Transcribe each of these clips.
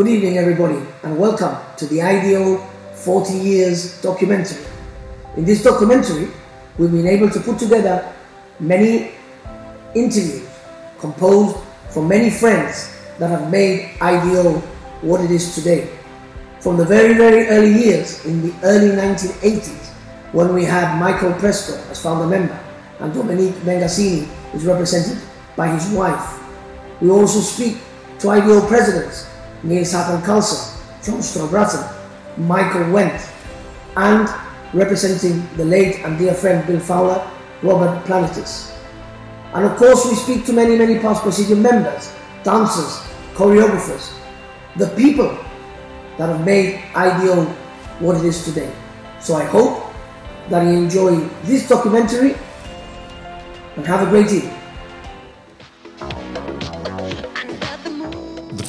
Good evening, everybody, and welcome to the IDO 40 Years documentary. In this documentary, we've been able to put together many interviews composed from many friends that have made IDO what it is today. From the very, very early years in the early 1980s, when we had Michael Prescott as founder member and Dominique Bengassini is represented by his wife. We also speak to IDO presidents Niels Hakan Carlson, John Strawbratton, Michael Wendt, and representing the late and dear friend Bill Fowler, Robert Planetis. And of course, we speak to many, many past presidium members, dancers, choreographers, the people that have made IDO what it is today. So I hope that you enjoy this documentary and have a great evening.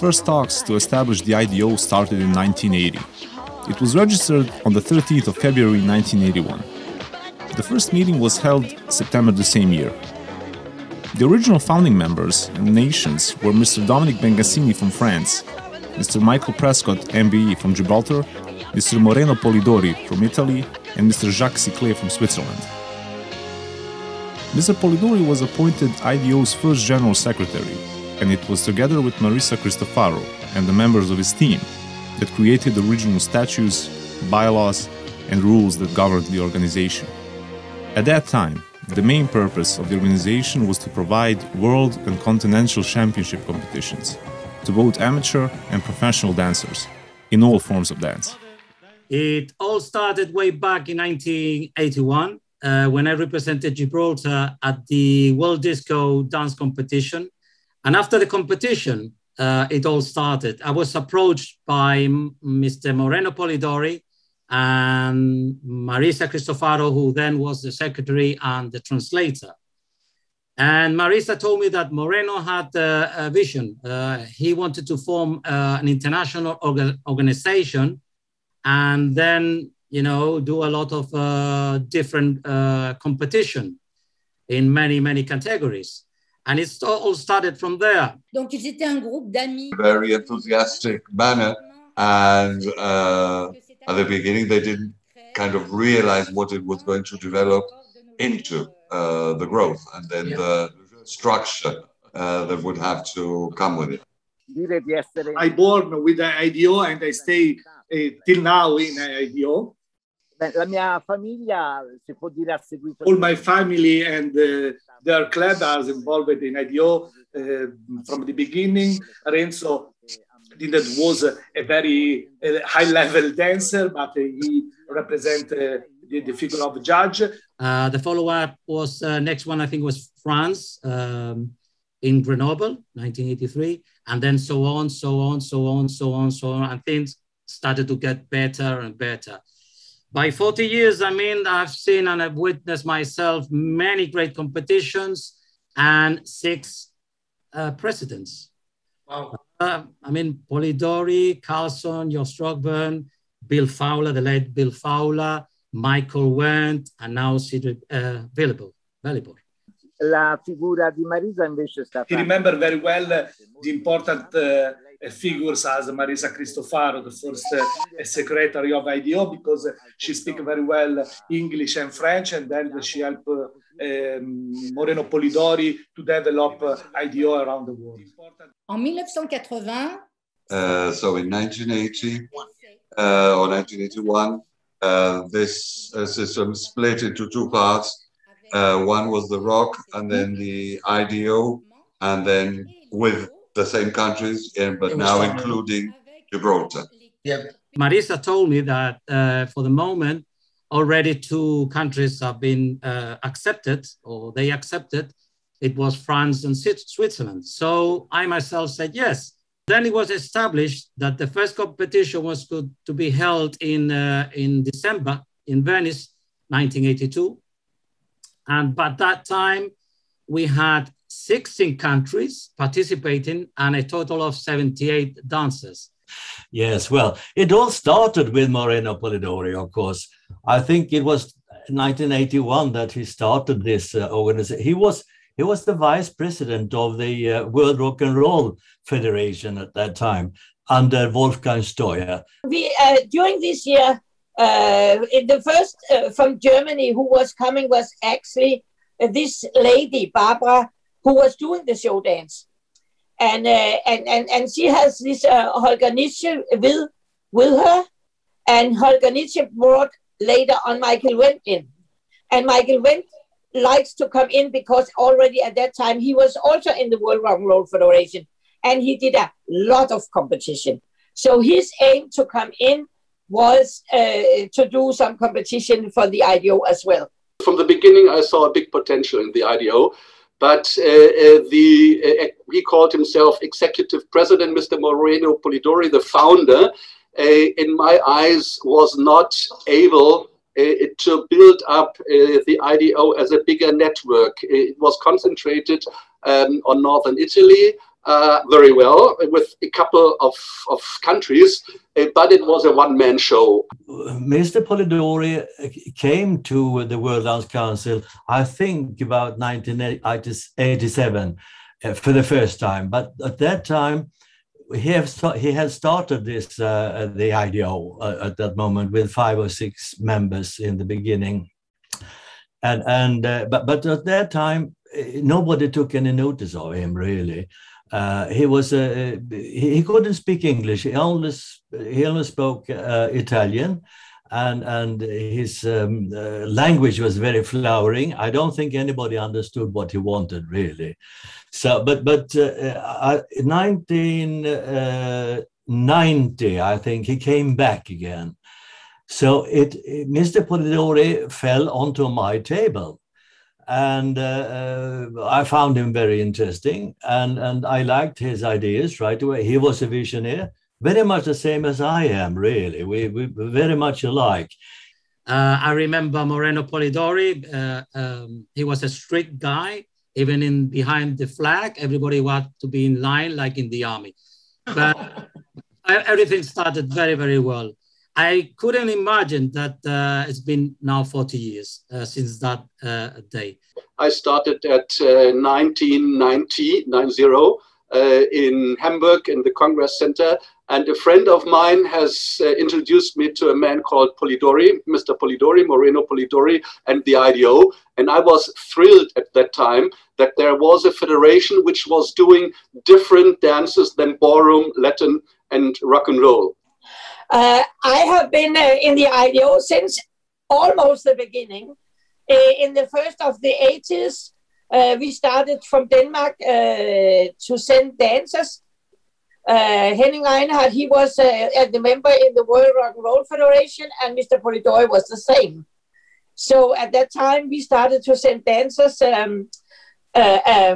First talks to establish the IDO started in 1980. It was registered on the 13th of February 1981. The first meeting was held September the same year. The original founding members and nations were Mr. Dominic Bengassini from France, Mr. Michael Prescott, MBE from Gibraltar, Mr. Moreno Polidori from Italy, and Mr. Jacques Siclet from Switzerland. Mr. Polidori was appointed IDO's first General Secretary, and it was together with Marisa Cristofaro and the members of his team that created the original statutes, bylaws, and rules that governed the organization. At that time, the main purpose of the organization was to provide world and continental championship competitions to both amateur and professional dancers in all forms of dance. It all started way back in 1981 uh, when I represented Gibraltar at the World Disco Dance Competition. And after the competition, uh, it all started. I was approached by Mr. Moreno Polidori and Marisa Cristofaro, who then was the secretary and the translator. And Marisa told me that Moreno had uh, a vision. Uh, he wanted to form uh, an international orga organization and then, you know, do a lot of uh, different uh, competition in many, many categories. And it all started from there. Donc, ils étaient un groupe d'amis. Very enthusiastic manner. And uh, at the beginning, they didn't kind of realize what it was going to develop into uh, the growth and then yeah. the structure uh, that would have to come with it. I born with the IDO and I stay uh, till now in IDO. La mia famiglia, si può dire, ha seguito. All my family and uh, their club are involved in IDO uh, from the beginning. Renzo didn't was a very high level dancer, but he represented uh, the, the, figure of judge. Uh, the follow up was uh, next one, I think, was France um, in Grenoble, 1983, and then so on, so on, so on, so on, so on, and things started to get better and better. By 40 years, I mean, I've seen and I've witnessed myself many great competitions and six uh, presidents. Wow. Uh, I mean, Polidori, Carlson, Jos Strouckburn, Bill Fowler, the late Bill Fowler, Michael Wendt, and now Cedric uh, Velibor. La figura di Marisa invece è stata... He remember very well the important uh, figures as Marisa Cristofaro, the first uh, secretary of IDO, because she speaks very well English and French, and then she helped um, Moreno Polidori to develop IDO around the world. En 1980, uh, so in 1980 uh, or 1981, uh, this uh, system split into two parts. Uh, one was the rock, and then the IDO, and then with the same countries, and but now including Gibraltar. Yep. Marisa told me that uh, for the moment, already two countries have been uh, accepted, or they accepted. It was France and Switzerland. So I myself said yes. Then it was established that the first competition was to, to be held in, uh, in December in Venice, 1982. And by that time, we had 16 countries participating and a total of 78 dancers. Yes, well, it all started with Moreno Polidori, of course. I think it was 1981 that he started this uh, organization. He was he was the vice president of the uh, World Rock and Roll Federation at that time. under Wolfgang Steuer. We, uh, during this year, uh, the first uh, from Germany who was coming was actually uh, this lady, Barbara, who was doing the show dance. And, uh, and, and, and she has this uh, Holger Nietzsche with, with her. And Holger Nietzsche brought later on Michael Wendt in. And Michael Wendt likes to come in because already at that time he was also in the World Rock and Roll Federation and he did a lot of competition. So his aim to come in was uh, to do some competition for the IDO as well. From the beginning, I saw a big potential in the IDO, but uh, uh, the uh, he called himself executive president, Mr. Moreno Polidori, the founder. Uh, in my eyes, was not able uh, to build up the IDO as a bigger network. It was concentrated um, on northern Italy, uh, very well with a couple of, of countries, uh, but it was a one man show. Mr. Polidori came to the World Dance Council, I think, about 1987 uh, for the first time. But at that time, he, have, he had started this uh, the IDO uh, at that moment with five or six members in the beginning, and and uh, but but at that time nobody took any notice of him really. Uh, he was uh, he couldn't speak English. He only he only spoke uh, Italian, and and his um, uh, language was very flowering. I don't think anybody understood what he wanted really. So, but but uh, 1990, uh, I think he came back again. So it, Mr. Polidori fell onto my table and uh, uh, I found him very interesting, and and I liked his ideas right away. He was a visionary, very much the same as I am. Really, we we very much alike. Uh, I remember Moreno Polidori. Uh, um, he was a strict guy. Even in behind the flag, everybody had to be in line, like in the army. But everything started very, very well. I couldn't imagine that uh, it's been now 40 years uh, since that uh, day. I started at 1990, uh, 90, uh, in Hamburg in the Congress Center. And a friend of mine has uh, introduced me to a man called Polidori, Mr. Polidori, Moreno Polidori, and the IDO. And I was thrilled at that time that there was a federation which was doing different dances than ballroom, Latin, and rock and roll. Uh, I have been uh, in the IDO since almost the beginning. Uh, in the first of the 80s, uh, we started from Denmark uh, to send dancers. Henning Reinhardt, he was the member in the World Rock and Roll Federation, and Mr. Polidori was the same. So at that time, we started to send dancers um,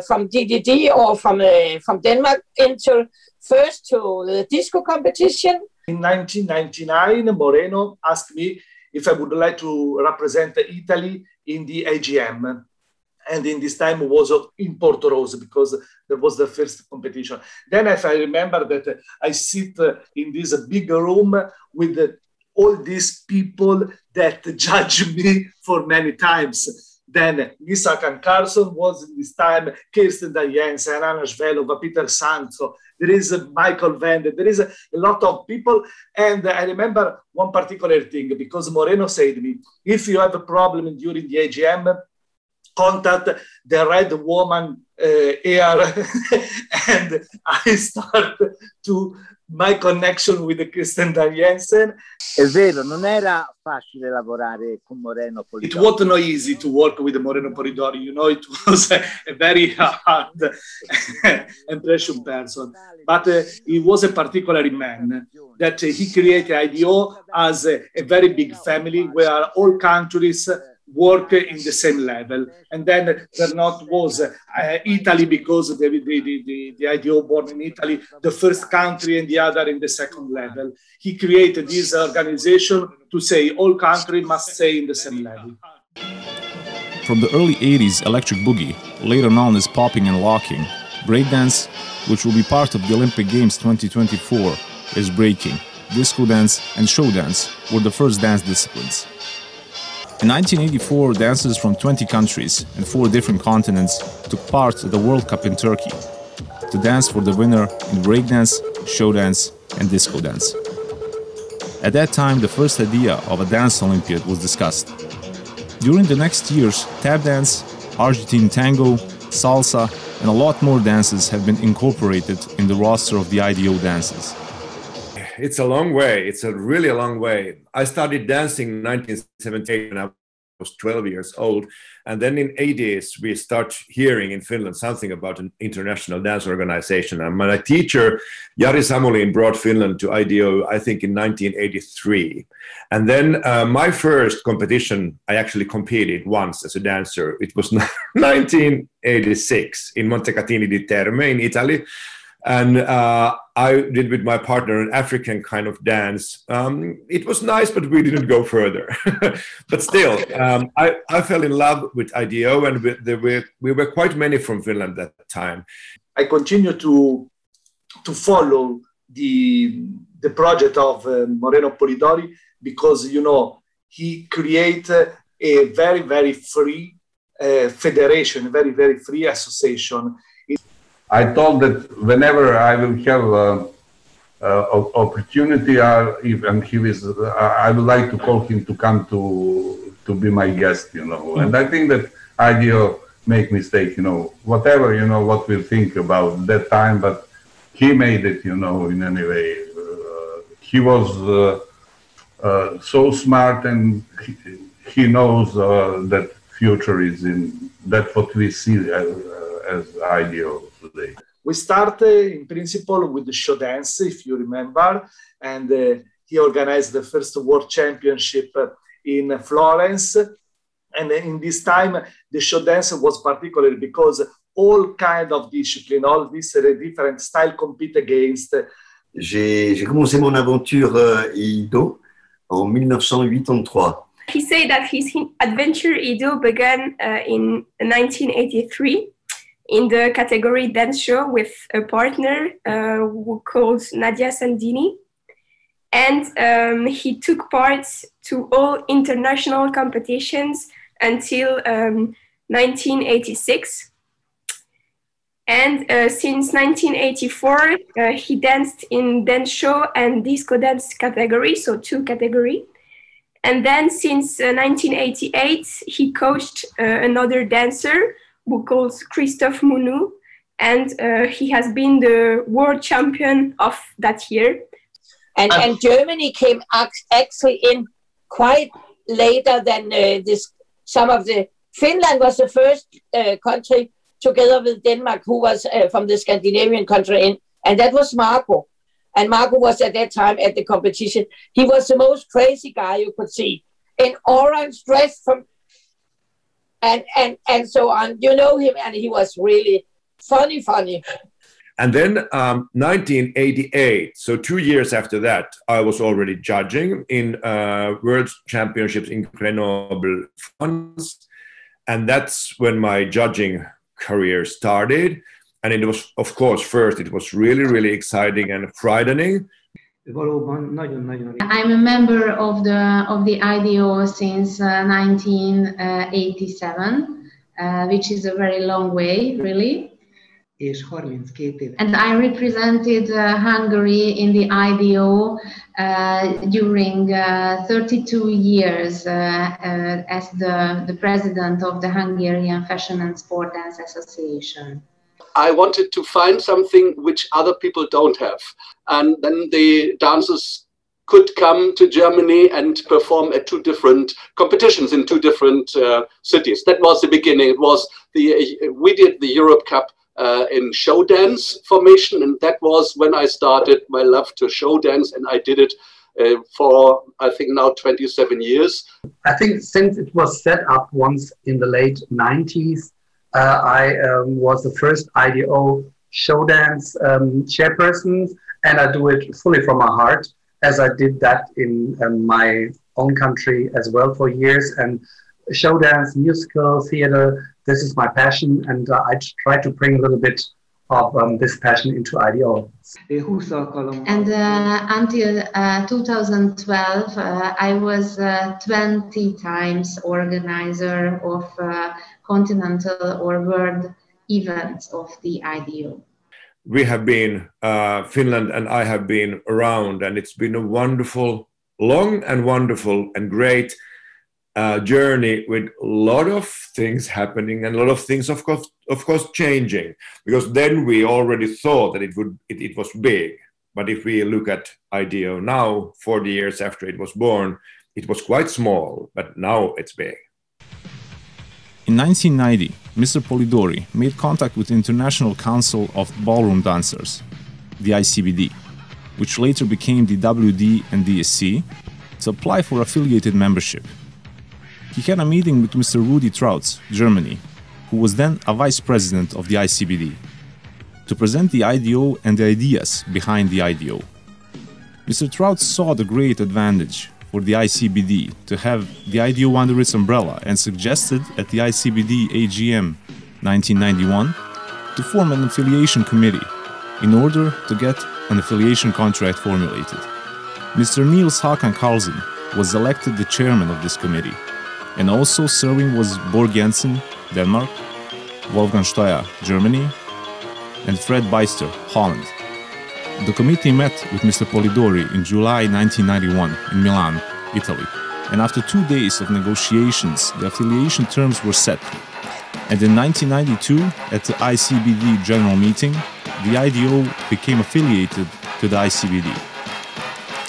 from DDD or from from Denmark into first to the disco competition, in 1999, Moreno asked me if I would like to represent Italy in the AGM. And in this time was in Portorož because that was the first competition. Then, if I remember that I sit in this big room with all these people that judge me for many times. Then Lisa Carson was in this time, Kirsten Jensen, Anna Svelova, Peter Sanzo, there is Michael Wendt, there is a, lot of people. And I remember one particular thing because Moreno said to me, if you have a problem during the AGM, contact the red woman uh, here. and I start to my connection with Kristen Jensen. È vero, non era facile lavorare con Moreno Polidori. It wasn't easy to work with Moreno Polidori, you know, it was a, a very hard impression person. But uh, he was a particular man that uh, he created IDO as a, a very big family where all countries work in the same level. And then there not was uh, Italy because the, the, the, the IDO born in Italy, the first country and the other in the second level. He created this organization to say all country must stay in the same level. From the early 80s electric boogie, later known as popping and locking, breakdance, which will be part of the Olympic Games 2024, is breaking. Disco dance and show dance were the first dance disciplines. In 1984, dancers from 20 countries and four different continents took part at the World Cup in Turkey to dance for the winner in breakdance, show dance, and disco dance. At that time, the first idea of a dance Olympiad was discussed. During the next years, tap dance, Argentine tango, salsa, and a lot more dances have been incorporated in the roster of the IDO dances. It's a long way. It's a really long way. I started dancing in 1978 when I was 12 years old. And then in 80s, we start hearing in Finland something about an international dance organization. And my teacher, Jari Samulin, brought Finland to IDO, I think, in 1983. And then uh, my first competition, I actually competed once as a dancer. It was 1986 in Montecatini di Terme in Italy and uh, I did with my partner an African kind of dance. Um, it was nice, but we didn't go further. but still, um, I, I fell in love with IDO, and we, there were, we were quite many from Finland at that time. I continue to to follow the the project of uh, Moreno Polidori because you know he created a very very free uh, federation, very very free association I told that whenever I will have uh, uh, opportunity, uh, if, and he is, uh, I would like to call him to come to to be my guest, you know. And I think that idea make mistake, you know, whatever, you know, what we think about that time, but he made it, you know, in any way. Uh, he was uh, so smart and he, he knows that future is in, that what we see as, as ideal today? We started in principle with the show dance, if you remember, and uh, he organized the first world championship in Florence. And in this time, the show dance was particular because all kind of discipline, all these uh, different style compete against. J'ai commencé mon aventure euh, Ido en 1983. He said that his adventure Ido began uh, in 1983 in the category dance show with a partner uh, who called Nadia Sandini. And um, he took part to all international competitions until um, 1986. And uh, since 1984, uh, he danced in dance show and disco dance category, so two category. And then since 1988, uh, he coached uh, another dancer who calls Christophe Mounou, and uh, he has been the world champion of that year. And, um, and Germany came actually in quite later than uh, this. Some of the Finland was the first uh, country together with Denmark who was uh, from the Scandinavian country in, and that was Marco. And Marco was at that time at the competition. He was the most crazy guy you could see in orange dress from and and and so on. You know him, and he was really funny, funny. And then um, 1988, so two years after that, I was already judging in uh, World Championships in Grenoble, France. And that's when my judging career started. And it was, of course, first, it was really, really exciting and frightening I'm a member of the of the IDO since uh, 1987, uh, which is a very long way, really. And I represented uh, Hungary in the IDO uh, during uh, 32 years uh, as the, the president of the Hungarian Fashion and Sport Dance Association. I wanted to find something which other people don't have. And then the dancers could come to Germany and perform at two different competitions in two different uh, cities. That was the beginning. It was the we did the Europe Cup uh, in show dance formation, and that was when I started my love to show dance, and I did it uh, for I think now 27 years. I think since it was set up once in the late 90s, uh, I um, was the first IDO show dance um, chairperson, and I do it fully from my heart, as I did that in um, my own country as well for years. And show dance, musical, theater, this is my passion, and uh, I try to bring a little bit of um, this passion into IDO. And uh, until uh, 2012, uh, I was uh, 20 times organizer of uh, continental or world events of the IDO. we have been, uh, Finland and I have been around, and it's been a wonderful, long and wonderful and great uh, journey with a lot of things happening and a lot of things, of course, of course, changing. Because then we already thought that it would, it, it was big. But if we look at IDO now, 40 years after it was born, it was quite small, but now it's big. In 1990, Mr. Polidori made contact with the International Council of Ballroom Dancers, the ICBD, which later became the WD and DSC, to apply for affiliated membership. He had a meeting with Mr. Rudi Trautz, Germany, who was then a vice president of the ICBD, to present the IDO and the ideas behind the IDO. Mr. Trautz saw the great advantage for the ICBD to have the IDO under its umbrella and suggested at the ICBD AGM 1991 to form an affiliation committee in order to get an affiliation contract formulated. Mr. Niels Hakan Carlsen was elected the chairman of this committee, and also serving was Borg Jensen, Denmark, Wolfgang Steuer, Germany, and Fred Beister, Holland. The committee met with Mr. Polidori in July 1991 in Milan, Italy, and after two days of negotiations, the affiliation terms were set. And in 1992, at the ICBD General Meeting, the IDO became affiliated to the ICBD.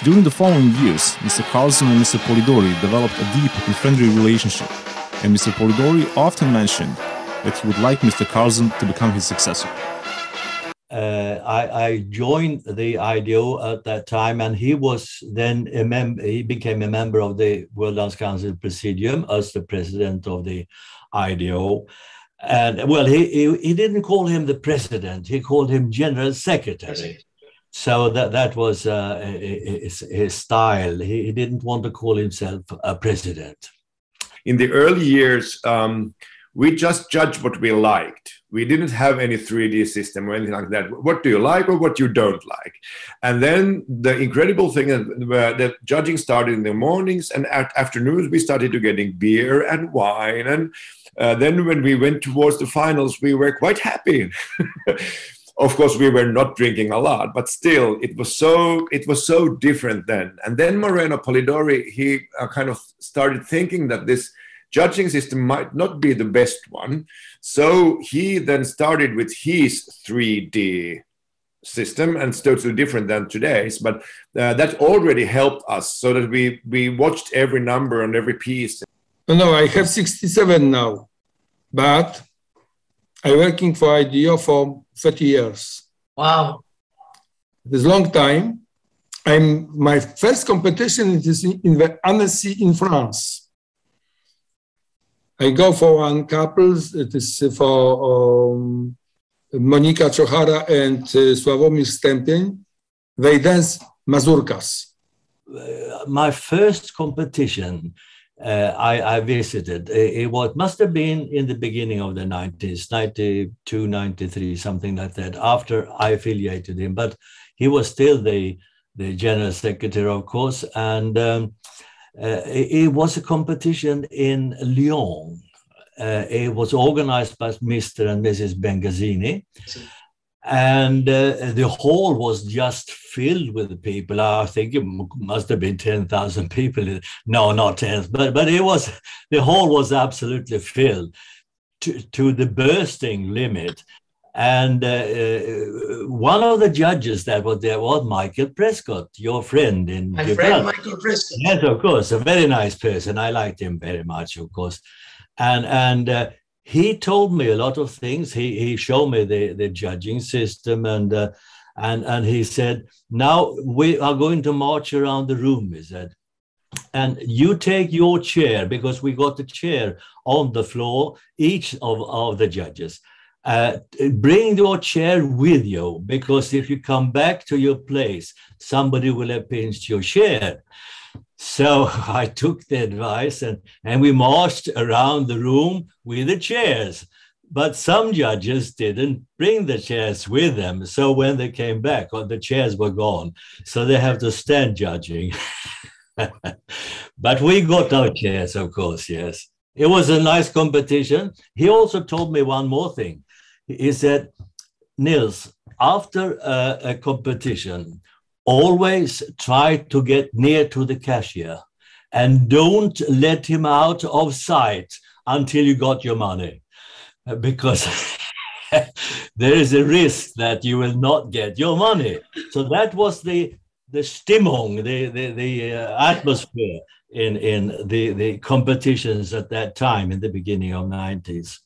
During the following years, Mr. Carlson and Mr. Polidori developed a deep and friendly relationship, and Mr. Polidori often mentioned that he would like Mr. Carlson to become his successor uh, I, I, joined the IDO at that time, and he was then a member. He became a member of the World Dance Council Presidium as the president of the IDO. And well, he, he, he didn't call him the president; he called him general secretary. So that that was uh, his, his, style. He, he, didn't want to call himself a president. In the early years. Um, we just judged what we liked. We didn't have any 3D system or anything like that. What do you like or what you don't like? And then the incredible thing is that judging started in the mornings and at afternoons we started to getting beer and wine. And uh, then when we went towards the finals, we were quite happy. of course we were not drinking a lot but still it was so it was so different then and then moreno polidori he uh, kind of started thinking that this judging system might not be the best one. So he then started with his 3D system and it's totally different than today's but uh, that already helped us so that we we watched every number and every piece no i have 67 now but i'm working for IDO for 30 years wow it's a long time i'm my first competition is in the annecy in france I go for one couples. It is for um, Monika Czochara and uh, Sławomir Stępień. They dance mazurkas. Uh, my first competition uh, I, I, visited, it, it must have been in the beginning of the 90s, 92, 93, something like that, after I affiliated him. But he was still the, the general secretary, of course. And um, uh, it, was a competition in Lyon. Uh, it was organized by Mr. and Mrs. Bengazzini. And uh, the hall was just filled with people. I think it must have been 10,000 people. No, not 10, but, but it was, the hall was absolutely filled to, to the bursting limit. And uh, uh, one of the judges that was there was Michael Prescott, your friend in My friend Michael Prescott. Yes, of course, a very nice person. I liked him very much, of course. And and uh, he told me a lot of things. He he showed me the the judging system and. Uh, and, and he said, now we are going to march around the room, he said and you take your chair because we got the chair on the floor each of, of the judges uh, bring your chair with you because if you come back to your place, somebody will have pinched your chair. So I took the advice and, and we marched around the room with the chairs. But some judges didn't bring the chairs with them. So when they came back, well, the chairs were gone. So they have to stand judging. but we got our chairs, of course, yes. It was a nice competition. He also told me one more thing he said, Nils, after a, a competition, always try to get near to the cashier and don't let him out of sight until you got your money. Because there is a risk that you will not get your money. So that was the the stimmung the the, the uh, atmosphere in in the the competitions at that time in the beginning of 90s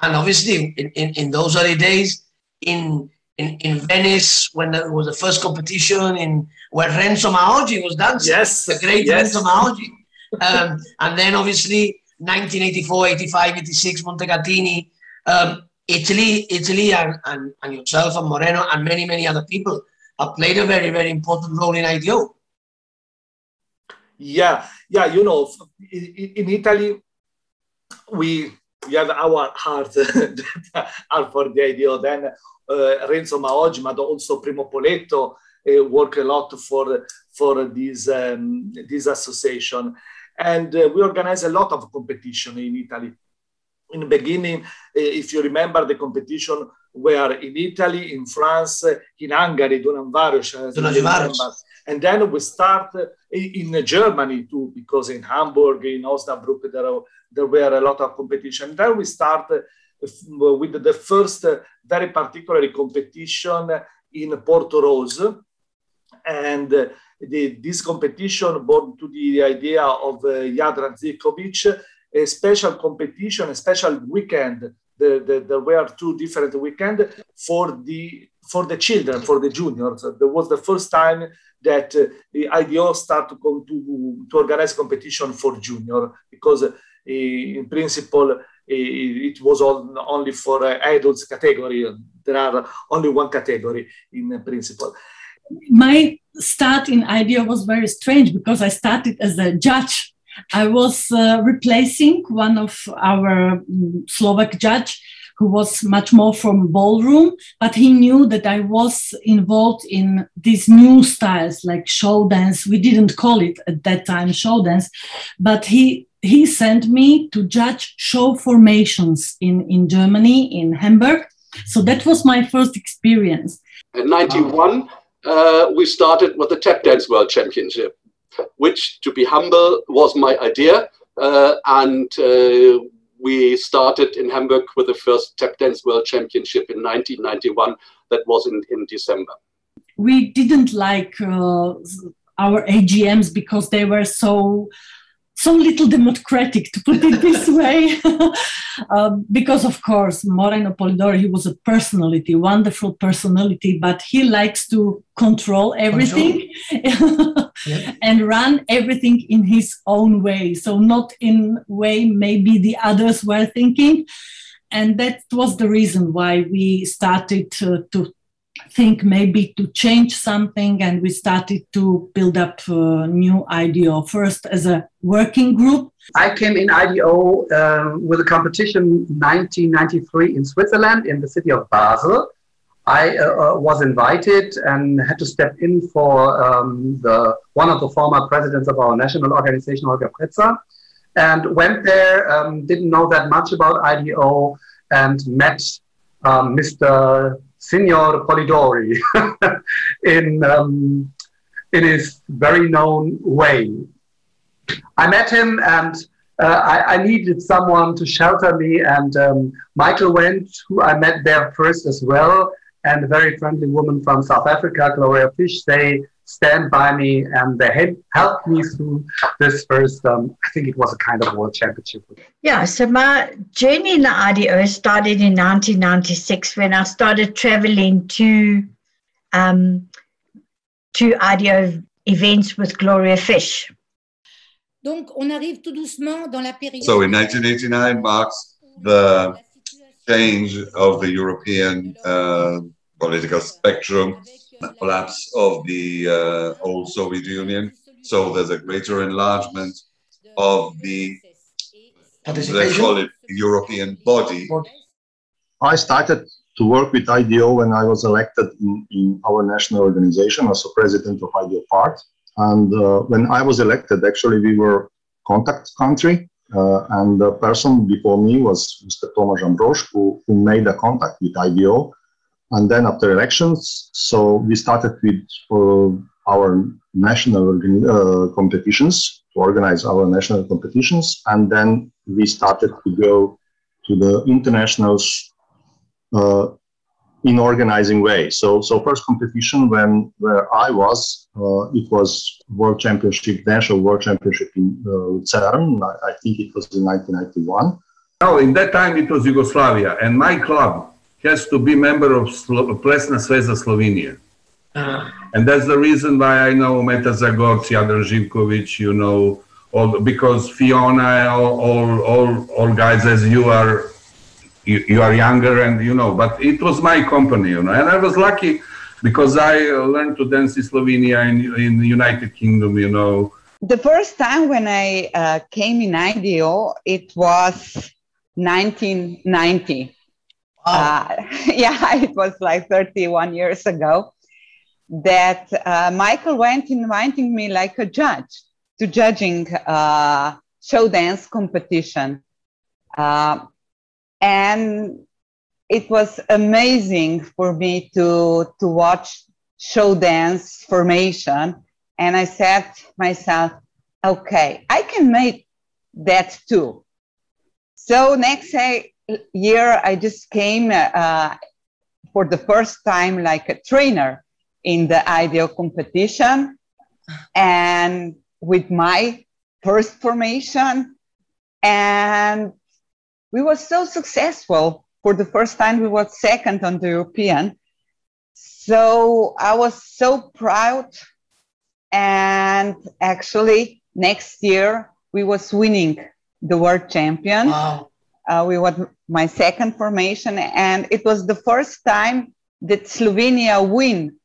and obviously in, in, in those early days in in, in Venice when it was the first competition in where Renzo Maoggi was dancing. Yes, the great yes. Renzo Maoggi. Um, and then obviously 1984, 85, 86, Montecatini, um, Italy, Italy, and, and, and yourself and Moreno and many, many other people have played a very, very important role in IDO. Yeah, yeah, you know, in, in Italy, we we have our heart heart for the idea. Then uh, Renzo Maoggi, but also Primo Poletto uh, work a lot for for this um, this association, and uh, we organize a lot of competition in Italy. In the beginning, if you remember, the competition were in Italy, in France, in Hungary, Dunaújváros, and then we start in Germany too, because in Hamburg, in Osnabrück, there, there were a lot of competition. Then we start with the first very particular competition in Portorož. And the, this competition born to the idea of uh, Jadran Zivkovic, a special competition, a special weekend. The, the, there were two different weekends for the for the children, for the juniors. There was the first time that uh, the IDO started to, to, to organize competition for junior because uh, in principle it was only for uh, adults category. There are only one category in principle. My start in IDO was very strange because I started as a judge. I was uh, replacing one of our um, Slovak judge who was much more from ballroom, but he knew that I was involved in these new styles like show dance. We didn't call it at that time show dance, but he he sent me to judge show formations in, in Germany, in Hamburg. So that was my first experience. In 91, uh, we started with the Tap Dance World Championship, which, to be humble, was my idea. Uh, and uh, we started in Hamburg with the first Tap Dance World Championship in 1991. That was in, in December. We didn't like uh, our AGMs because they were so so little democratic, to put it this way. uh, because, of course, Moreno Polidori, he was a personality, wonderful personality, but he likes to control everything yeah. and run everything in his own way. So, not in way maybe the others were thinking. And that was the reason why we started to, to think maybe to change something and we started to build up a new IDO first as a working group. I came in IDO um, with a competition 1993 in Switzerland in the city of Basel. I uh, uh, was invited and had to step in for um, the one of the former presidents of our national organization, Holger Pretzer, and went there. Um, didn't know that much about IDO and met um, Mr. Signor Polidori in, um, in his very known way. I met him and uh, I, I, needed someone to shelter me, and um, Michael Wendt, who I met there first as well, and a very friendly woman from South Africa, Gloria Fish. They stand by me and they helped me through this first, um, I think it was a kind of world championship. Yeah, so my journey in the IDO started in 1996 when I started traveling to, um, to IDO events with Gloria Fish. Donc, on arrive tout doucement dans la période. So in 1989 marks the change of the European uh, political spectrum collapse of the uh, old Soviet Union. So there's a greater enlargement of the, let's call it, European body. I started to work with IDO when I was elected in, in our national organization as a president of IDO part. And uh, when I was elected, actually, we were contact country. Uh, and the person before me was Mr. Thomas Ambrosch, who, who made a contact with IDO and then after elections, so we started with uh, our national uh, competitions to organize our national competitions, and then we started to go to the internationals uh, in organizing way. So, so first competition when where I was, uh, it was World Championship, National World Championship in uh, Lucerne. I, I think it was in 1991. No, in that time it was Yugoslavia, and my club has to be member of Slo- Plesna Sveza Slovenia. Uh. And that's the reason why I know Meta Zagorci, Jadran Živkovic, you know, all, because Fiona, all, all, all, all guys as you are, you, you are younger and you know, but it was my company, you know, and I was lucky because I learned to dance in Slovenia in, in the United Kingdom, you know. The first time when I uh, came in IDO, it was 1990. Uh, yeah, it was like 31 years ago that uh, Michael Wendt inviting me like a judge to judging uh, show dance competition. Uh, and it was amazing for me to, to watch show dance formation. And I said myself, okay, I can make that too. So next year, I just came uh, for the first time like a trainer in the IDO competition. And with my first formation, and we were so successful. For the first time, we were second on the European. So I was so proud. And actually, next year, we was winning the world champion. Wow. Uh, we were my second formation, and it was the first time that Slovenia win.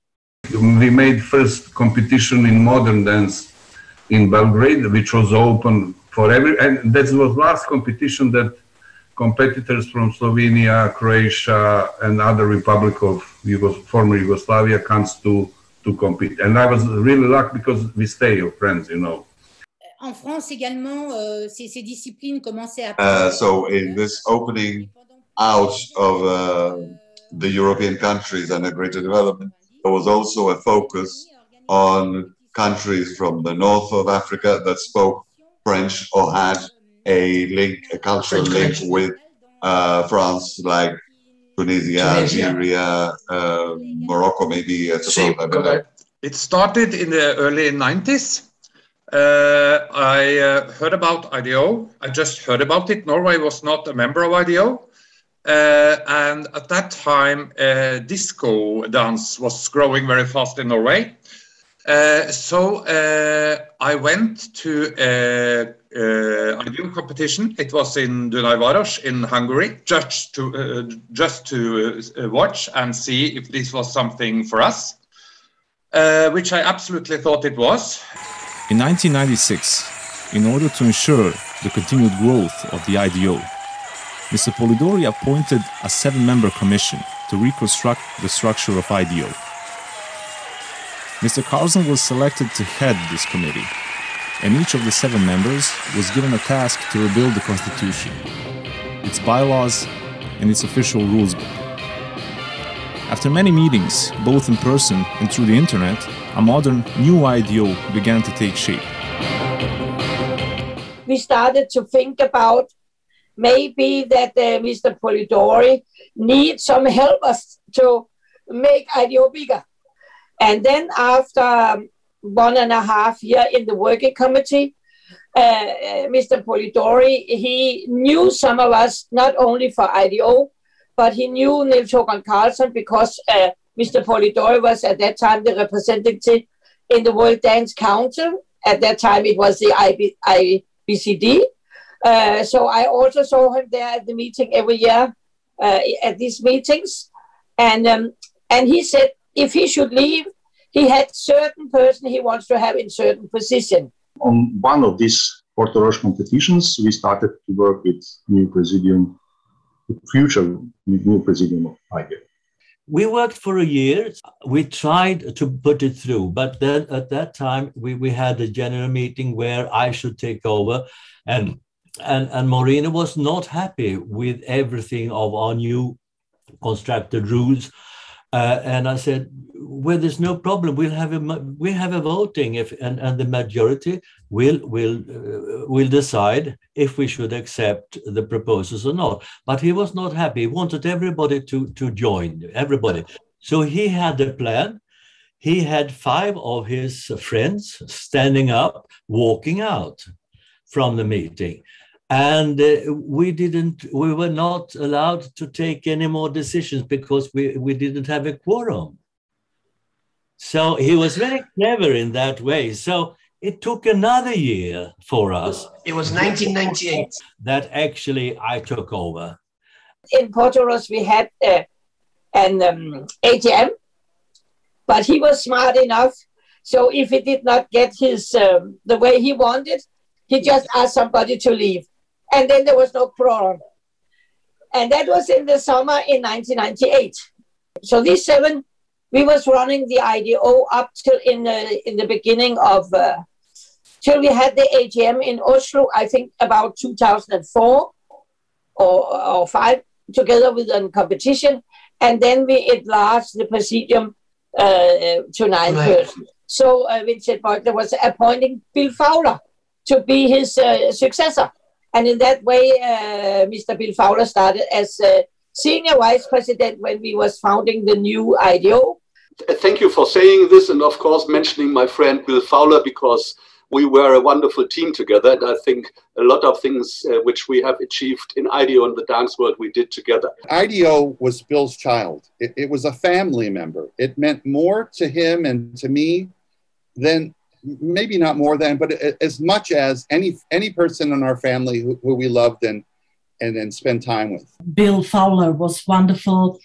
We made first competition in modern dance in Belgrade, which was open for every, and that was last competition that competitors from Slovenia, Croatia, and other republic of Yugos- former Yugoslavia comes to to compete. And I was really lucky because we stay your friends, you know. En France également, euh, ces, ces, disciplines commençaient à. Uh, so in this opening out of uh, the European countries and a greater development, there was also a focus on countries from the north of Africa that spoke French or had a link, a cultural link with uh, France, like Tunisia, Tunisia. Algeria, uh, Morocco, maybe. I suppose. It started in the early 90s. Uh, I uh, heard about IDO. I just heard about it. Norway was not a member of IDO. Uh, and at that time, uh, disco dance was growing very fast in Norway. Uh, so uh, I went to a IDO competition. It was in Dunaújváros in Hungary, just to just to watch and see if this was something for us, which I absolutely thought it was. In 1996, in order to ensure the continued growth of the IDO, Mr. Polidori appointed a seven member commission to reconstruct the structure of IDO. Mr. Carlson was selected to head this committee, and each of the seven members was given a task to rebuild the Constitution, its bylaws, and its official rules book. After many meetings, both in person and through the internet, a modern new IDO began to take shape. We started to think about maybe that uh, Mr. Polidori needs some help us to make IDO bigger. And then after one and a half year in the working committee, uh, uh Mr. Polidori, he knew some of us not only for IDO, but he knew Nils Håkan Carlson because uh, Mr. Polidori was at that time the representative in the World Dance Council. At that time, it was the IB, IBCD. Uh, so I also saw him there at the meeting every year uh, at these meetings, and um, and he said if he should leave, he had certain person he wants to have in certain position. On one of these Portorož competitions, we started to work with new presidium, future new presidium of IDO. We worked for a year. We tried to put it through, but then at that time we, we had a general meeting where I should take over and and, and Moreno was not happy with everything of our new constructed rules. Uh, and I said, well, there's no problem. We'll have a we have a voting if and, and the majority will will uh, will decide if we should accept the proposals or not. But he was not happy. He wanted everybody to to join everybody. So he had a plan. He had five of his friends standing up, walking out from the meeting and uh, we didn't we were not allowed to take any more decisions because we, we didn't have a quorum. So he was very clever in that way. So it took another year for us. It was 1998 that actually i took over. In portugal we had uh, an um, AGM but he was smart enough. So if he did not get his um, the way he wanted he just asked somebody to leave and then there was no quorum. And that was in the summer in 1998. So these seven, we was running the IDO up till in the in the beginning of uh, till we had the AGM in Oslo. I think about 2004 or or five, together with a competition, and then we enlarged the presidium uh, to nine right. persons. So uh, Vincent Beutler was appointing Bill Fowler to be his uh, successor. And in that way, uh, Mr. Bill Fowler started as a senior vice president when we was founding the new IDO. Thank you for saying this, and of course mentioning my friend Bill Fowler because we were a wonderful team together, and I think a lot of things uh, which we have achieved in IDO and the dance world we did together. IDO was Bill's child. It, it was a family member. It meant more to him and to me than maybe not more than, but as much as any any person in our family who, who we loved and and then spend time with. Bill Fowler was wonderful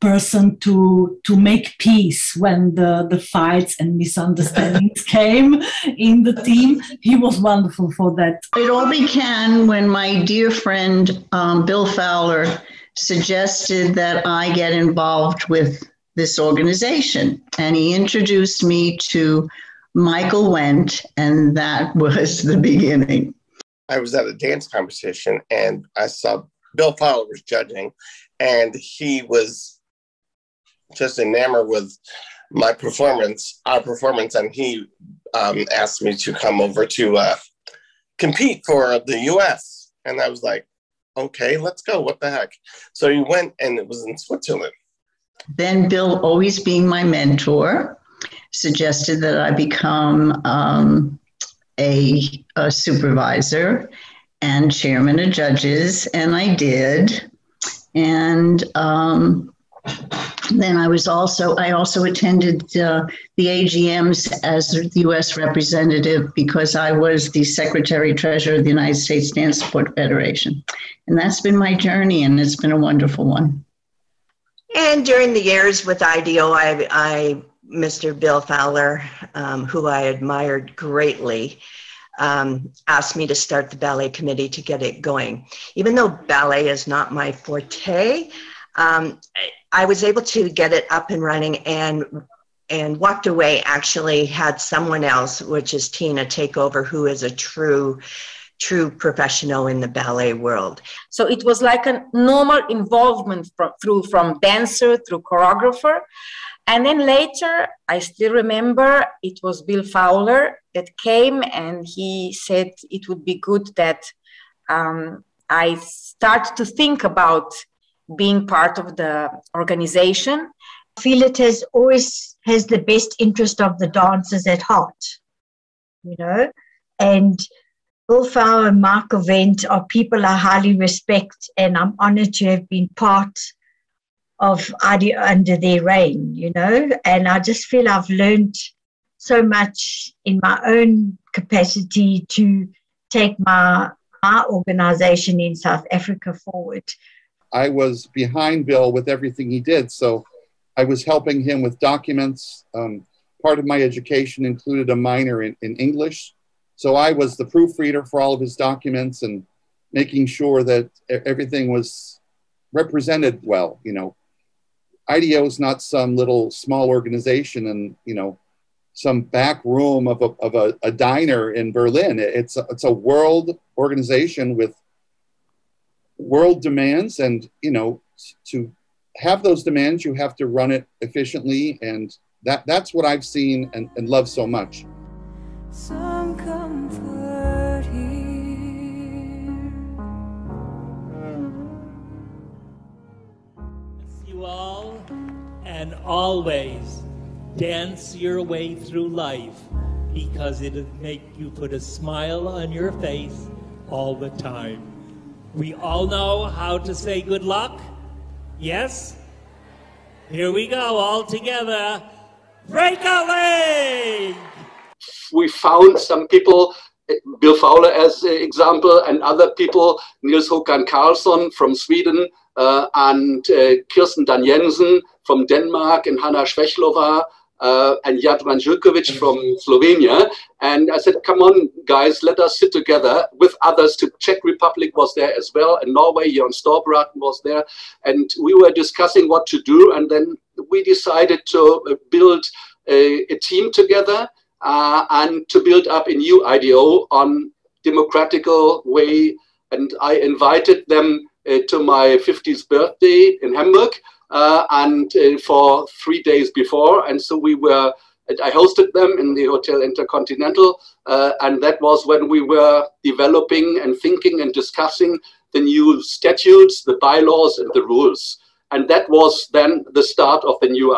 person to to make peace when the the fights and misunderstandings came in the team. He was wonderful for that. It all began when my dear friend um, Bill Fowler suggested that I get involved with this organization, and he introduced me to Michael Wendt, and that was the beginning. I was at a dance competition and I saw Bill Fowler was judging, and he was just enamored with my performance, our performance, and he um, asked me to come over to uh, compete for the U.S. And I was like, okay, let's go. What the heck? So he went, and it was in Switzerland. Then Bill, always being my mentor, suggested that I become um, a, a supervisor and chairman of judges, and I did. And um, then I was also I also attended uh, the AGMs as the U.S. representative because I was the secretary treasurer of the United States Dance Sport Federation, and that's been my journey, and it's been a wonderful one. And during the years with IDO, I, I Mr. Bill Fowler, um, who I admired greatly, um, asked me to start the ballet committee to get it going. Even though ballet is not my forte, um, I was able to get it up and running and and walked away actually had someone else which is tina take over who is a true true professional in the ballet world so it was like a normal involvement from, through from dancer through choreographer and then later, I still remember it was Bill Fowler that came and he said it would be good that um, I start to think about being part of the organization. Feel it has always has the best interest of the dancers at heart, you know, and Bill Fowler and Michael Wendt are people I highly respect, and I'm honored to have been part of under their reign, you know, and I just feel I've learned so much in my own capacity to take my my organization in South Africa forward. I was behind Bill with everything he did, so I was helping him with documents. Um, part of my education included a minor in, in English, so I was the proofreader for all of his documents and making sure that everything was represented well, you know, IDO is not some little small organization and you know some back room of a, of a, a diner in Berlin. It's a, it's a world organization with world demands, and you know to have those demands, you have to run it efficiently. And that, that's what I've seen and, and love so much. Some and always dance your way through life because it'll make you put a smile on your face all the time. We all know how to say good luck. Yes? Here we go, all together. Break a leg! We found some people, eh, Bill Fowler as an example, and other people, Nils Håkan Karlsson from Sweden, uh, and uh, Kirsten Dan Jensen from Denmark, and Hanna Svechlova, uh, and Jadran Živković from Slovenia. And I said, come on, guys, let us sit together with others. To Czech Republic was there as well, and Norway, Jon Storbraten was there. And we were discussing what to do. And then we decided to build a, a team together uh, and to build up a new IDO on democratical way. And I invited them uh, to my 50th birthday in Hamburg uh, and uh, for three days before. And so we were, I hosted them in the Hotel Intercontinental. Uh, and that was when we were developing and thinking and discussing the new statutes, the bylaws, and the rules. And that was then the start of the new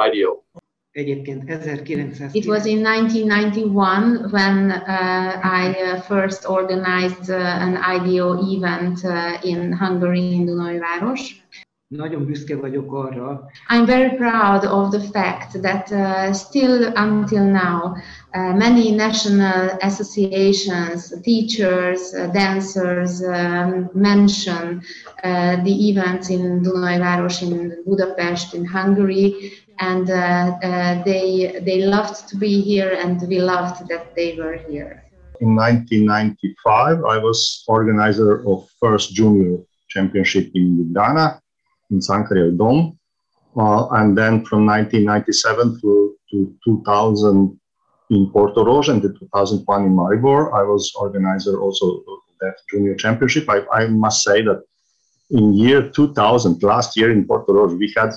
IDO. It was in 1991 when uh, I uh, first organized uh, an IDO event uh, in Hungary in Dunaújváros. Nagyon büszke vagyok arra. I'm very proud of the fact that uh, still until now, uh, many national associations, teachers, uh, dancers um, mention uh, the events in Dunaújváros, in Budapest, in Hungary, and uh, uh, they they loved to be here, and we loved that they were here. In 1995, I was organizer of first junior championship in Ljubljana in Cankarjev Dom. Uh, and then from 1997 to, to 2000 in Portorož and the 2001 in Maribor, I was organizer also of that junior championship. I, I must say that in year 2000, last year in Portorož, we had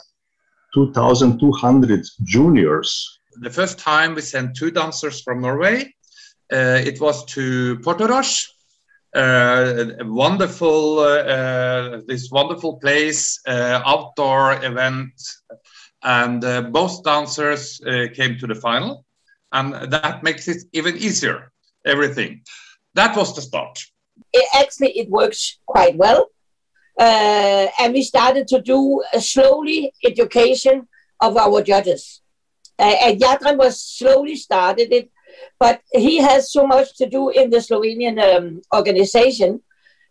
2,200 juniors. The first time we sent two dancers from Norway, uh, it was to Portorož uh, wonderful, uh, this wonderful place, uh, outdoor event, and both dancers came to the final, and that makes it even easier. Everything. That was the start. It, actually, it works quite well. Uh, and we started to do a slowly education of our judges. Uh, and Jadran was slowly started it but he has so much to do in the Slovenian um, organization.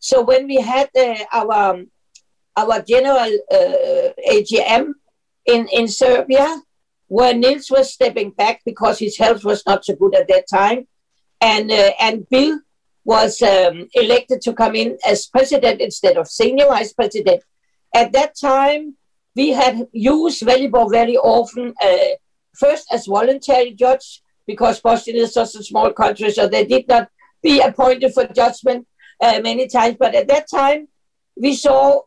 So when we had uh, our um, our general uh, AGM in in Serbia, where Nils was stepping back because his health was not so good at that time, and uh, and Bill was um, elected to come in as president instead of senior vice president. At that time, we had used Velibor very often, uh, first as voluntary judge, because Bosnia is such a small country, so they did not be appointed for judgment uh, many times. But at that time, we saw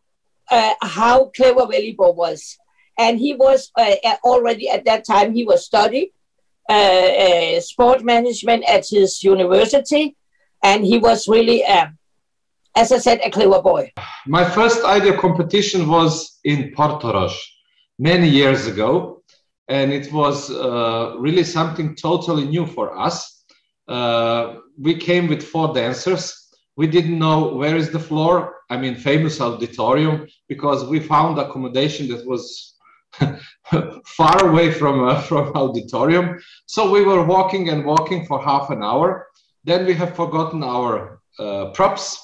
uh, how clever Velibor was. And he was uh, already at that time, he was studying uh, uh, sport management at his university. And he was really, um, as I said, a clever boy. My first IDO competition was in Portorož many years ago and it was uh, really something totally new for us. Uh, we came with four dancers. We didn't know where is the floor. I mean, famous auditorium because we found accommodation that was far away from uh, from auditorium. So we were walking and walking for half an hour. Then we have forgotten our uh, props.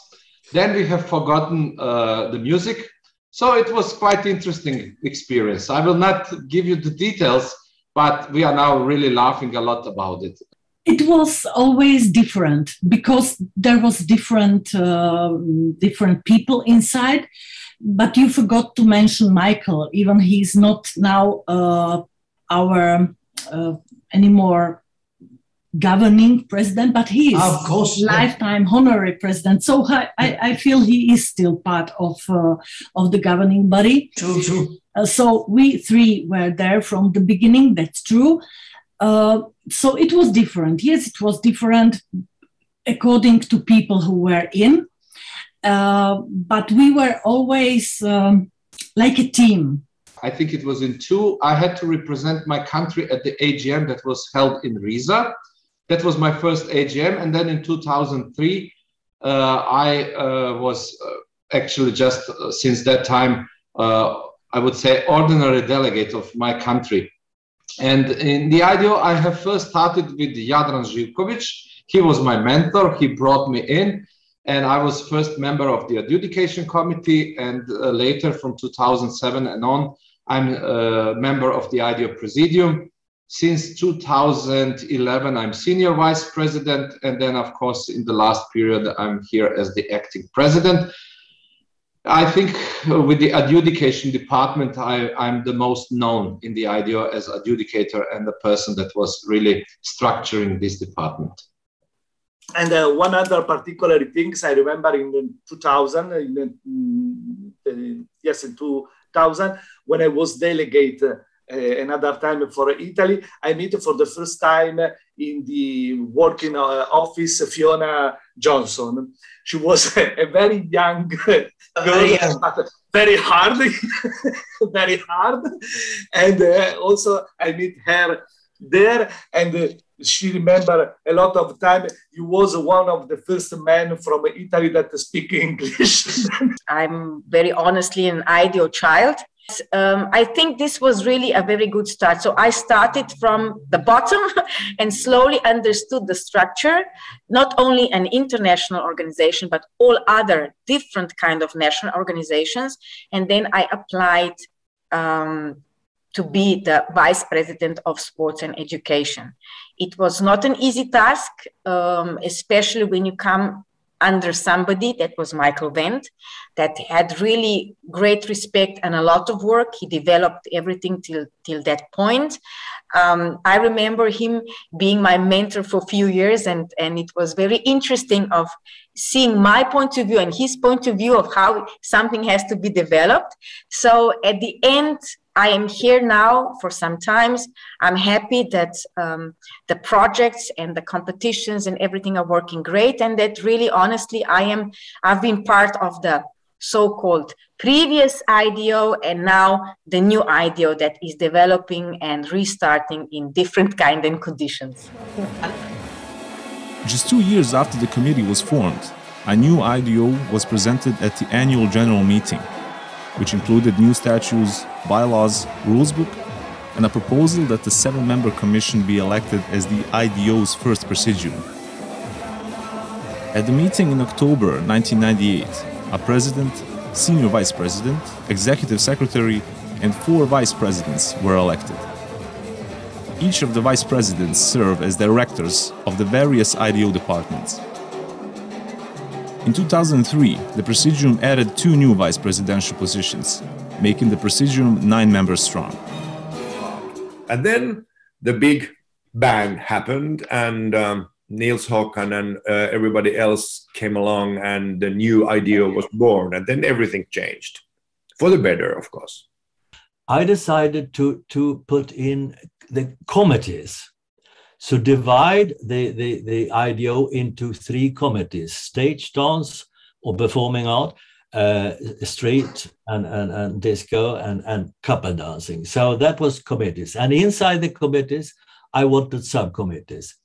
Then we have forgotten uh, the music so it was quite interesting experience. I will not give you the details, but we are now really laughing a lot about it. It was always different because there was different uh, different people inside. But you forgot to mention Michael. Even he's not now uh, our uh, anymore governing president, but he is Of course, yeah. lifetime honorary president. So I, I, I feel he is still part of uh, of the governing body. True, true. Uh, so we three were there from the beginning. That's true. Uh, so it was different. Yes, it was different according to people who were in. Uh, but we were always um, like a team. I think it was in two. I had to represent my country at the AGM that was held in Riesa. That was my first AGM. And then in 2003, uh, I uh, was uh, actually just uh, since that time, uh, I would say, ordinary delegate of my country. And in the IDO, I have first started with Jadran Živkovic. He was my mentor. He brought me in and I was first member of the adjudication committee, and later from 2007 and on, I'm a member of the IDO Presidium. Since 2011, I'm senior vice president, and then, of course, in the last period, I'm here as the acting president. I think with the adjudication department, I, I'm the most known in the IDO as adjudicator and the person that was really structuring this department. And uh, one other particular things I remember in 2000, in uh, yes, in 2000, when I was delegate uh, another time for Italy, I meet for the first time in the working uh, office Fiona Johnson. She was a, very young girl, but very hard, very hard. And uh, also I meet her there and uh, she remember a lot of time you was one of the first men from italy that speak english I'm very honestly an ideal child. Um, I think this was really a very good start. So I started from the bottom and slowly understood the structure, not only an international organization, but all other different kind of national organizations. And then I applied um, to be the vice president of sports and education. It was not an easy task, um, especially when you come under somebody that was Michael Wendt, that had really great respect and a lot of work. He developed everything till till that point. Um, I remember him being my mentor for a few years, and and it was very interesting of seeing my point of view and his point of view of how something has to be developed. So at the end, I am here now for some times. I'm happy that um, the projects and the competitions and everything are working great, and that really, honestly, I am. I've been part of the so-called previous IDO and now the new IDO that is developing and restarting in different kind and conditions. Just two years after the committee was formed, a new IDO was presented at the annual general meeting, which included new statutes, bylaws, rulesbook, and a proposal that the seven-member commission be elected as the IDO's first presidium. At the meeting in October 1998, a president, senior vice president, executive secretary, and four vice presidents were elected. Each of the vice presidents serve as directors of the various IDO departments. In 2003, the Presidium added two new vice presidential positions, making the Presidium nine members strong. And then the big bang happened, and um, Nils Håkan and uh, everybody else came along, and the new IDO was born, and then everything changed for the better, of course. I decided to to put in the committees. So divide the, the, the IDO into three committees, stage dance or performing art, uh, street and, and, and disco and, and couple dancing. So that was committees. And inside the committees, I wanted subcommittees.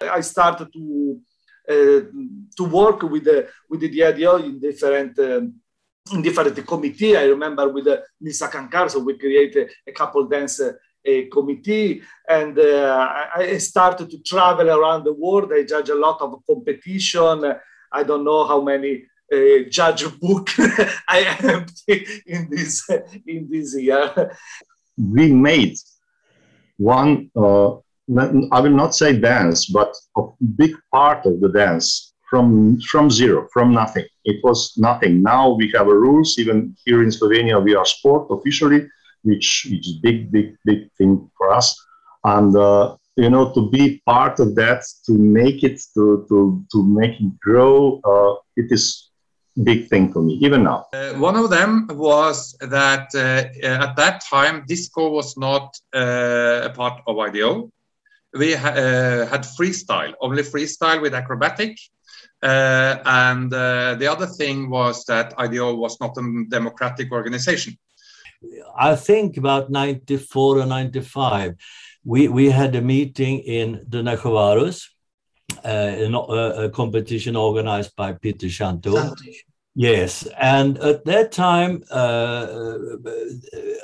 I started to uh, to work with the with the IDO in different um, in different committee. I remember with the Nils Håkan, so we created a couple dance uh, committee and uh, I started to travel around the world. I judge a lot of competition. I don't know how many uh, judge book I empty in this in this year. we made one uh, i will not say dance but a big part of the dance from from zero from nothing it was nothing now we have a rules even here in slovenia we are sport officially which, is big big big thing for us and uh, you know, to be part of that, to make it, to to to make it grow, uh, it is big thing for me, even now. Uh, one of them was that uh, at that time, disco was not uh, a part of ido We ha uh, had freestyle, only freestyle with acrobatic. Uh, and uh, the other thing was that ido was not a democratic organization. I think about 94 or 95, we, we had a meeting in Dunaújváros, uh, a, a, competition organized by Peter Shanto. Yes, and at that time, uh,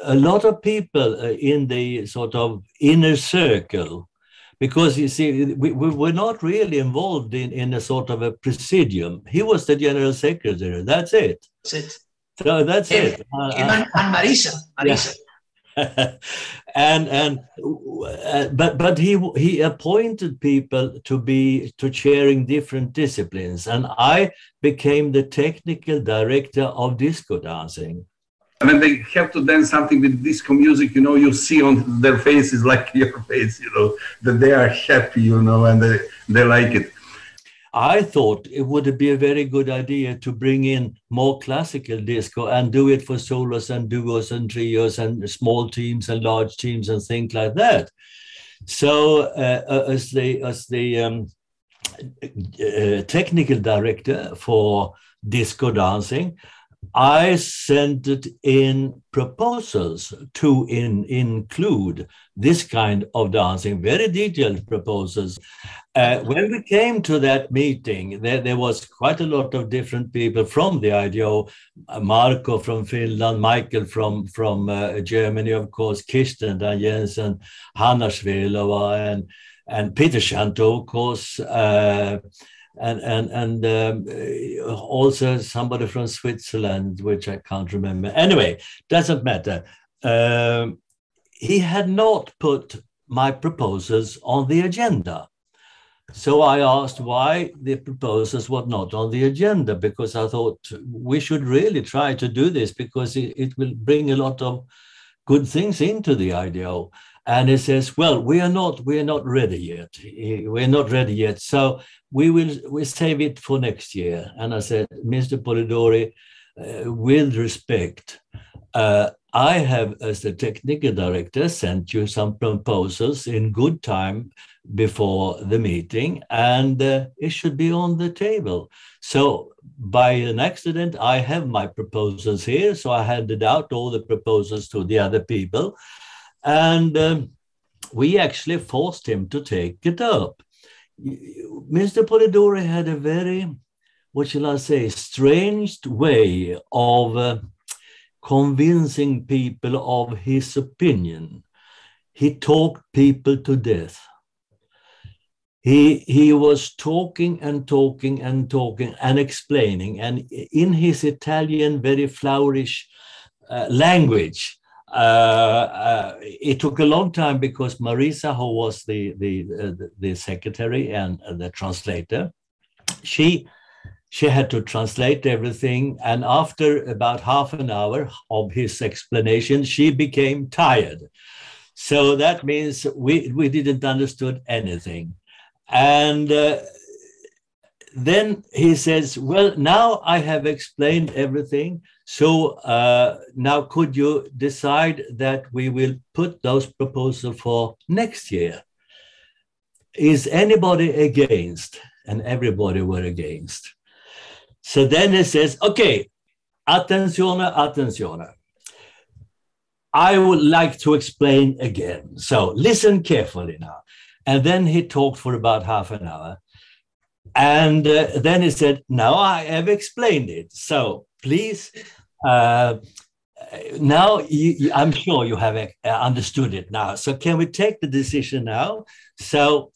a lot of people uh, in the sort of inner circle, because you see, we, we were not really involved in, in a sort of a presidium. He was the general secretary. That's it. That's it. So that's him, it. Uh, him and, and Marisa. Marisa. Yeah. and and uh, but but he he appointed people to be to chairing different disciplines and i became the technical director of disco dancing when they have to dance something with disco music you know you see on their faces like your face you know that they are happy you know and they, they like it I thought it would be a very good idea to bring in more classical disco and do it for solos and duos and trios and small teams and large teams and things like that. So uh, uh as the as the um, uh, technical director for disco dancing, I sent it in proposals to in, include this kind of dancing, very detailed proposals. Uh, when we came to that meeting, there, there was quite a lot of different people from the IDO, uh, Marco from Finland, Michael from, from uh, Germany, of course, Kirsten and Jensen, Hanna Svelova, and, and Peter Shanto, of course, uh, and and and um, uh, also somebody from Switzerland, which I can't remember. Anyway, doesn't matter. Um, he had not put my proposals on the agenda. So I asked why the proposals were not on the agenda because I thought we should really try to do this because it, it will bring a lot of good things into the IDO and he says, "Well, we are not we are not ready yet. We're not ready yet. So we will we save it for next year." And I said, "Mr. Polidori, uh, with respect, uh, I have, as the technical director, sent you some proposals in good time before the meeting, and uh, it should be on the table. So, by an accident, I have my proposals here. So, I handed out all the proposals to the other people. And um, we actually forced him to take it up. Mr. Polidori had a very, what shall I say, strange way of uh, convincing people of his opinion. He talked people to death. He, he was talking and talking and talking and explaining. And in his Italian, very flourish uh, language, uh, uh, it took a long time because Marisa, who was the the uh, the secretary and the translator, she she had to translate everything, and after about half an hour of his explanation, she became tired. So that means we we didn't understood anything, and. Uh, then he says, Well, now I have explained everything. So uh, now could you decide that we will put those proposals for next year? Is anybody against? And everybody were against. So then he says, okay, attenzione, attenzione. I would like to explain again. So listen carefully now. And then he talked for about half an hour. And uh, then he said, Now I have explained it. So please uh, now you, I'm sure you have uh, understood it now. So can we take the decision now? So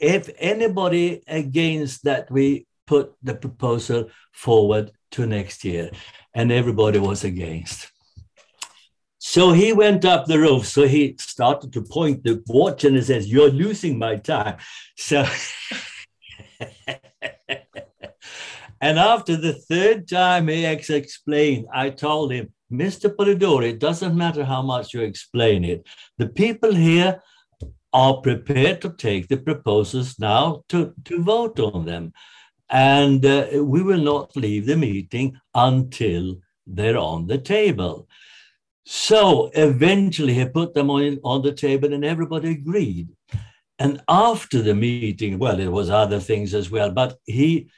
if anybody against that, we put the proposal forward to next year, and everybody was against. So he went up the roof. So he started to point the watch and he says, You're losing my time. So And after the third time he explained, I told him, Mr. Polidori, it doesn't matter how much you explain it. The people here are prepared to take the proposals now to, to vote on them. And uh, we will not leave the meeting until they're on the table. So eventually he put them on, on the table and everybody agreed. And after the meeting, well, it was other things as well, but he,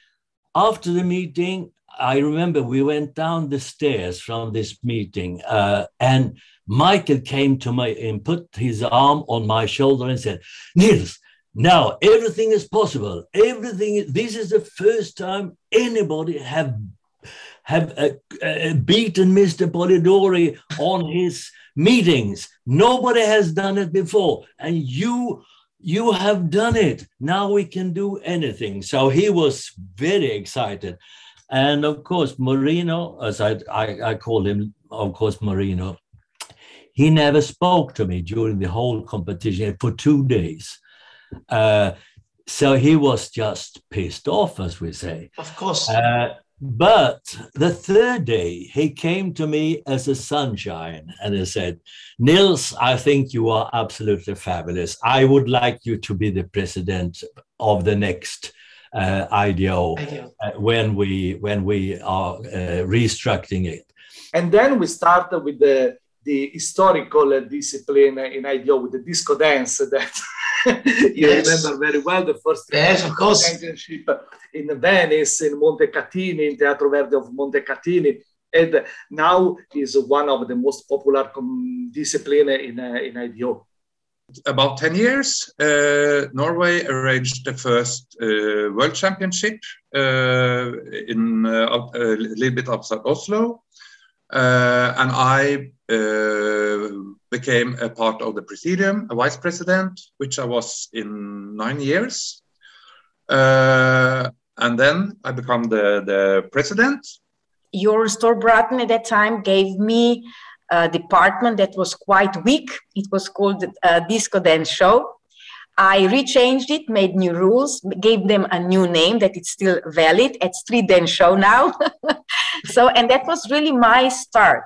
after the meeting, I remember we went down the stairs from this meeting, uh, and Michael came to me and put his arm on my shoulder and said, Nils, now everything is possible. Everything, this is the first time anybody have have uh, uh, beaten Mr. Polidori on his meetings. Nobody has done it before, and you you have done it. Now we can do anything. So he was very excited. And of course, Marino, as I, I, I call him, of course, Marino, he never spoke to me during the whole competition for two days. Uh, so he was just pissed off, as we say. Of course. Uh, but the third day, he came to me as a sunshine and he said, Nils, I think you are absolutely fabulous. I would like you to be the president of the next uh, IDO uh, when we when we are uh, restructuring it. And then we started with the the historical discipline in IDO with the disco dance that you yes. remember very well the first yes, of course. championship in Venice, in Montecatini, in Teatro Verde of Montecatini. And now is one of the most popular discipline in, uh, in IDO about 10 years, uh, Norway arranged the first uh, World Championship uh, in uh, a little bit outside Oslo. Uh, and I uh, became a part of the presidium, a vice president, which I was in nine years. and then I became the, the president. Your store Storebrand at that time gave me a department that was quite weak. It was called uh, Disco Dance Show. I rechanged it, made new rules, gave them a new name that it's still valid. It's Street Dance Show now. so, and that was really my start.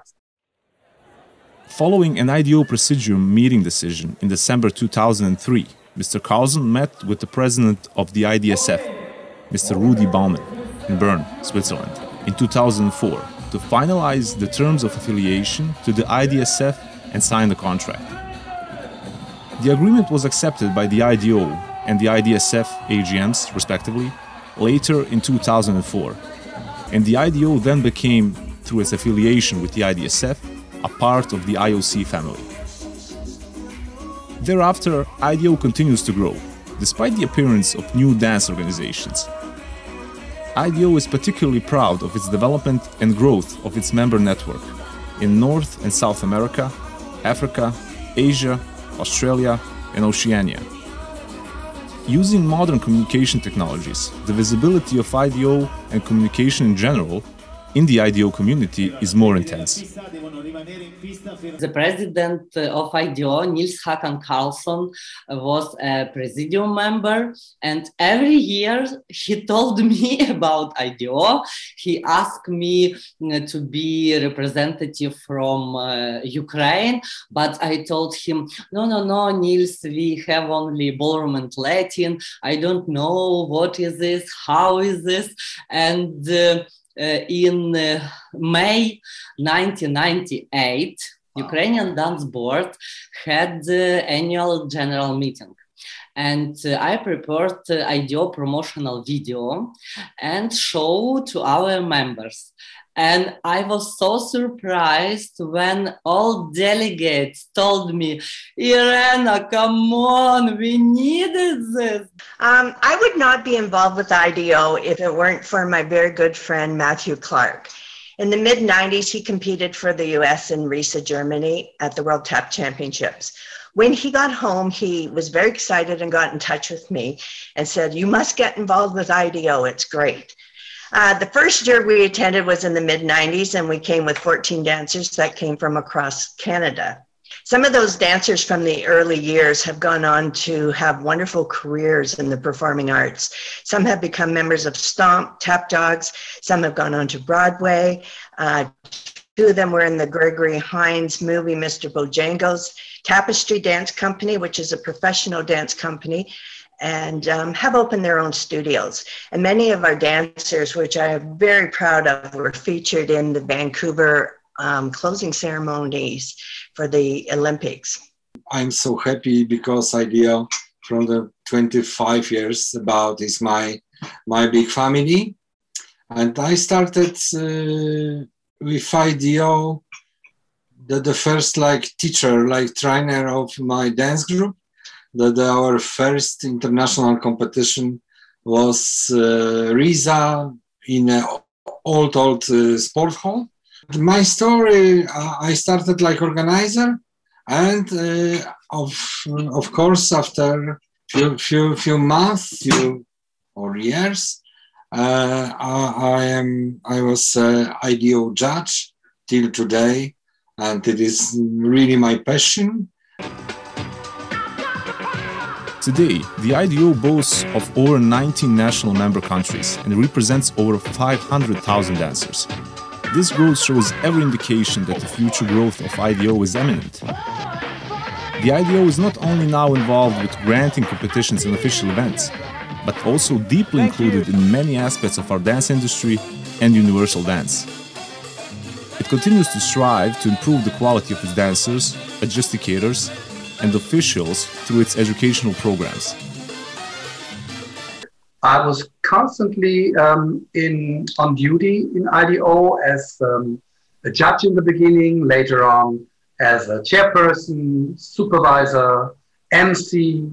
Following an IDO Presidium meeting decision in December 2003, Mr. Karlsson met with the president of the IDSF, Mr. Rudi Baumann, in Bern, Switzerland, in 2004 to finalize the terms of affiliation to the IDSF and sign the contract. The agreement was accepted by the IDO and the IDSF AGMs, respectively, later in 2004, and the IDO then became, through its affiliation with the IDSF, a part of the IOC family. Thereafter, IDO continues to grow, despite the appearance of new dance organizations, IDO is particularly proud of its development and growth of its member network in North and South America, Africa, Asia, Australia, and Oceania. Using modern communication technologies, the visibility of IDO and communication in general in the IDO community is more intense. The president of IDO, Nils Håkan Karlsson, was a presidium member, and every year he told me about IDO. He asked me uh, to be representative from uh, Ukraine, but I told him, no, no, no, Nils, we have only ballroom and Latin. I don't know what is this, how is this, and. Uh, in uh, May 1998, Ukrainian Dance Board had the annual general meeting. And uh, I prepared uh, IDO promotional video and show to our members. And I was so surprised when all delegates told me, Irena, come on, we needed this. Um, I would not be involved with IDO if it weren't for my very good friend, Matthew Clark. In the mid 90s, he competed for the US in Riesa, Germany at the World Tap Championships. When he got home, he was very excited and got in touch with me and said, You must get involved with IDO, it's great. Uh, the first year we attended was in the mid 90s, and we came with 14 dancers that came from across Canada. Some of those dancers from the early years have gone on to have wonderful careers in the performing arts. Some have become members of Stomp, Tap Dogs. Some have gone on to Broadway. Uh, Two of them were in the Gregory Hines movie, Mr. Bojangles Tapestry Dance Company, which is a professional dance company, and um, have opened their own studios. And many of our dancers, which I am very proud of, were featured in the Vancouver um, closing ceremonies for the Olympics. I'm so happy because IDO from the 25 years about is my my big family, and I started uh, with IDO the, the first like teacher like trainer of my dance group that our first international competition was uh, Riesa in an old old uh, sport hall. My story i started like organizer and uh, of of course after few few few months few or years uh, I, I, am i was uh, IDO judge till today and it is really my passion Today, the IDO boasts of over 19 national member countries and represents over 500,000 dancers. This growth shows every indication that the future growth of IDO is imminent. The IDO is not only now involved with granting competitions and official events, but also deeply included in many aspects of our dance industry and universal dance. It continues to strive to improve the quality of its dancers, adjudicators, and officials through its educational programs. I was constantly um, in on duty in IDO as um, a judge in the beginning, later on as a chairperson, supervisor, MC,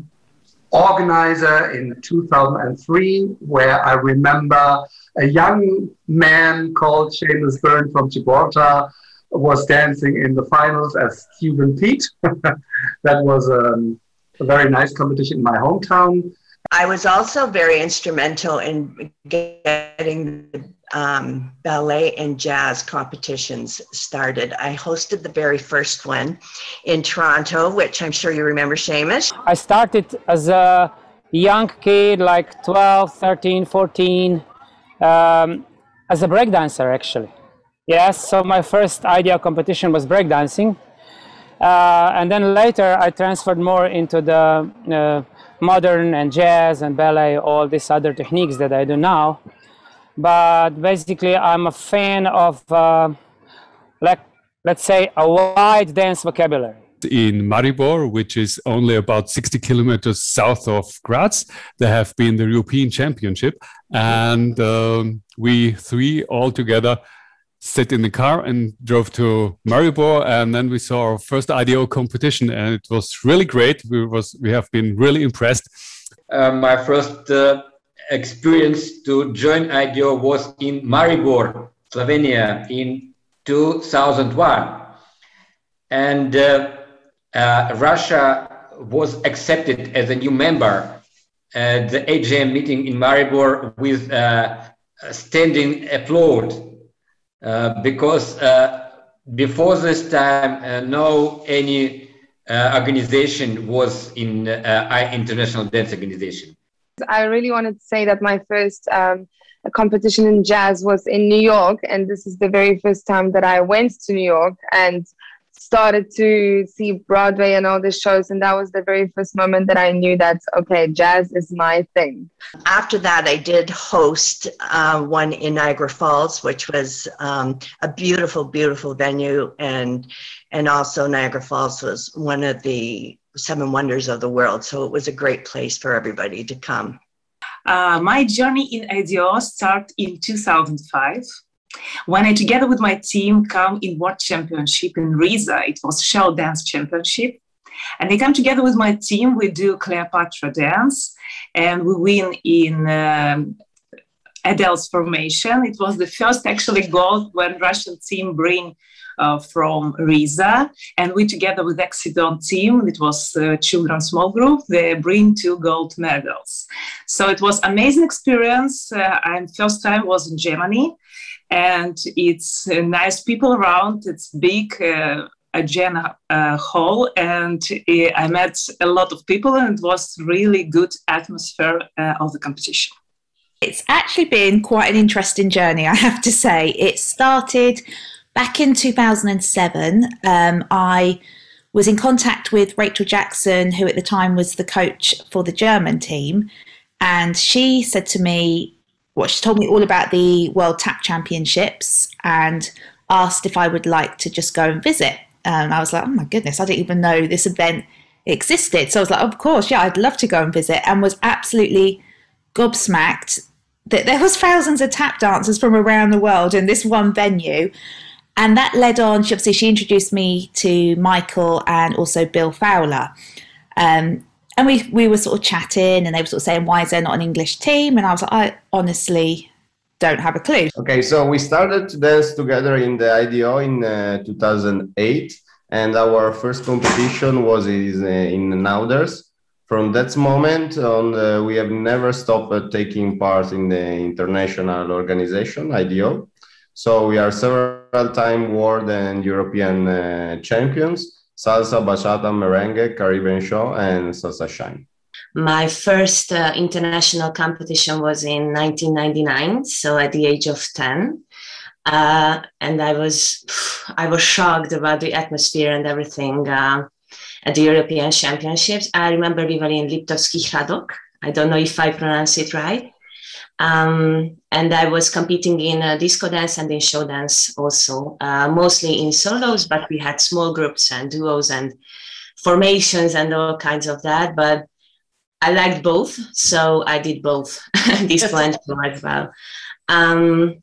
organizer in 2003, where I remember a young man called Seamus Byrne from Gibraltar was dancing in the finals as Cuban Pete. that was um, a very nice competition in my hometown. I was also very instrumental in getting the um, ballet and jazz competitions started. I hosted the very first one in Toronto, which I'm sure you remember, Seamus. I started as a young kid, like 12, 13, 14, um, as a breakdancer, actually. Yes, so my first IDO competition was breakdancing. Uh, and then later I transferred more into the uh, modern and jazz and ballet, all these other techniques that I do now. But basically, I'm a fan of, uh, like, let's say, a wide dance vocabulary. In Maribor, which is only about 60 kilometers south of Graz, there have been the European Championship, and um, we three all together sit in the car and drove to Maribor, and then we saw our first IDO competition, and it was really great. We was we have been really impressed. Uh, my first uh, experience to join IDO was in Maribor, Slovenia, in 2001, and uh, uh, Russia was accepted as a new member at the AGM meeting in Maribor with uh, standing applause because uh, before this time, uh, no any organization was in international dance organization. I really wanted to say that my first um, competition in jazz was in New York, and this is the very first time that I went to New York. And started to see Broadway and all the shows. And that was the very first moment that I knew that, okay, jazz is my thing. After that, I did host uh, one in Niagara Falls, which was um, a beautiful, beautiful venue. And, and also, Niagara Falls was one of the seven wonders of the world. So it was a great place for everybody to come. Uh, my journey in IDO started in 2005 when I, together with my team, come in World Championship in Riesa, it was show dance championship. And I come together with my team, we do Cleopatra dance, and we win in um, Adele's formation. It was the first actually gold when Russian team bring uh, from Riesa, and we together with Exidon team, it was a children small group, they bring two gold medals. So it was amazing experience. Uh, and first time was in Germany, and it's uh, nice people around. It's big. Uh, Agena uh, hall and uh, I met a lot of people and it was really good atmosphere uh, of the competition. It's actually been quite an interesting journey, I have to say. It started back in 2007, um, I was in contact with Rachel Jackson, who at the time was the coach for the German team. And she said to me, well, she told me all about the World Tap Championships and asked if I would like to just go and visit. And I was like, oh my goodness, I didn't even know this event existed. So I was like, of course, yeah, I'd love to go and visit, and was absolutely gobsmacked that there was thousands of tap dancers from around the world in this one venue. And that led on, she obviously she introduced me to Michael and also Bill Fowler. Um, and we, we were sort of chatting and they were sort of saying, why is there not an English team? And I was like, I honestly don't have a clue. Okay, so we started to dance together in the IDO in uh, 2008 and our first competition was uh, in Nauders. From that moment on, uh, we have never stopped uh, taking part in the international organization, IDO. So we are several time world and European uh, champions, salsa, bachata, merengue, Caribbean show, and salsa shine. My first uh, international competition was in 1999, so at the age of 10 uh, and I was I was shocked about the atmosphere and everything uh, at the European Championships. I remember were in Liptovský Hrádok. I don't know if I pronounce it right. Um, and I was competing in uh, disco dance and in show dance also, uh, mostly in solos, but we had small groups and duos and formations and all kinds of that. But I liked both, so I did both this one as well. Um,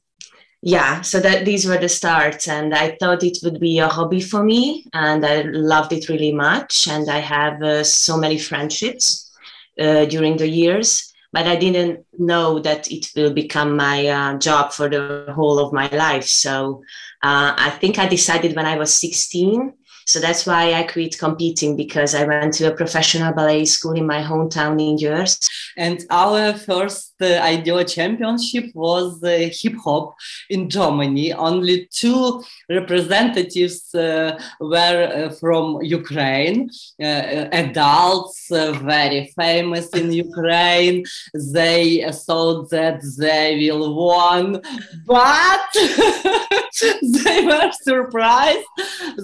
yeah so that these were the starts and i thought it would be a hobby for me and i loved it really much and i have uh, so many friendships uh, during the years but i didn't know that it will become my uh, job for the whole of my life so uh, i think i decided when i was 16 so that's why I quit competing because I went to a professional ballet school in my hometown in Győr. And our first uh, IDO championship was uh, hip hop in Germany. Only two representatives uh, were uh, from Ukraine, uh, adults, uh, very famous in Ukraine. They thought that they will won, but they were surprised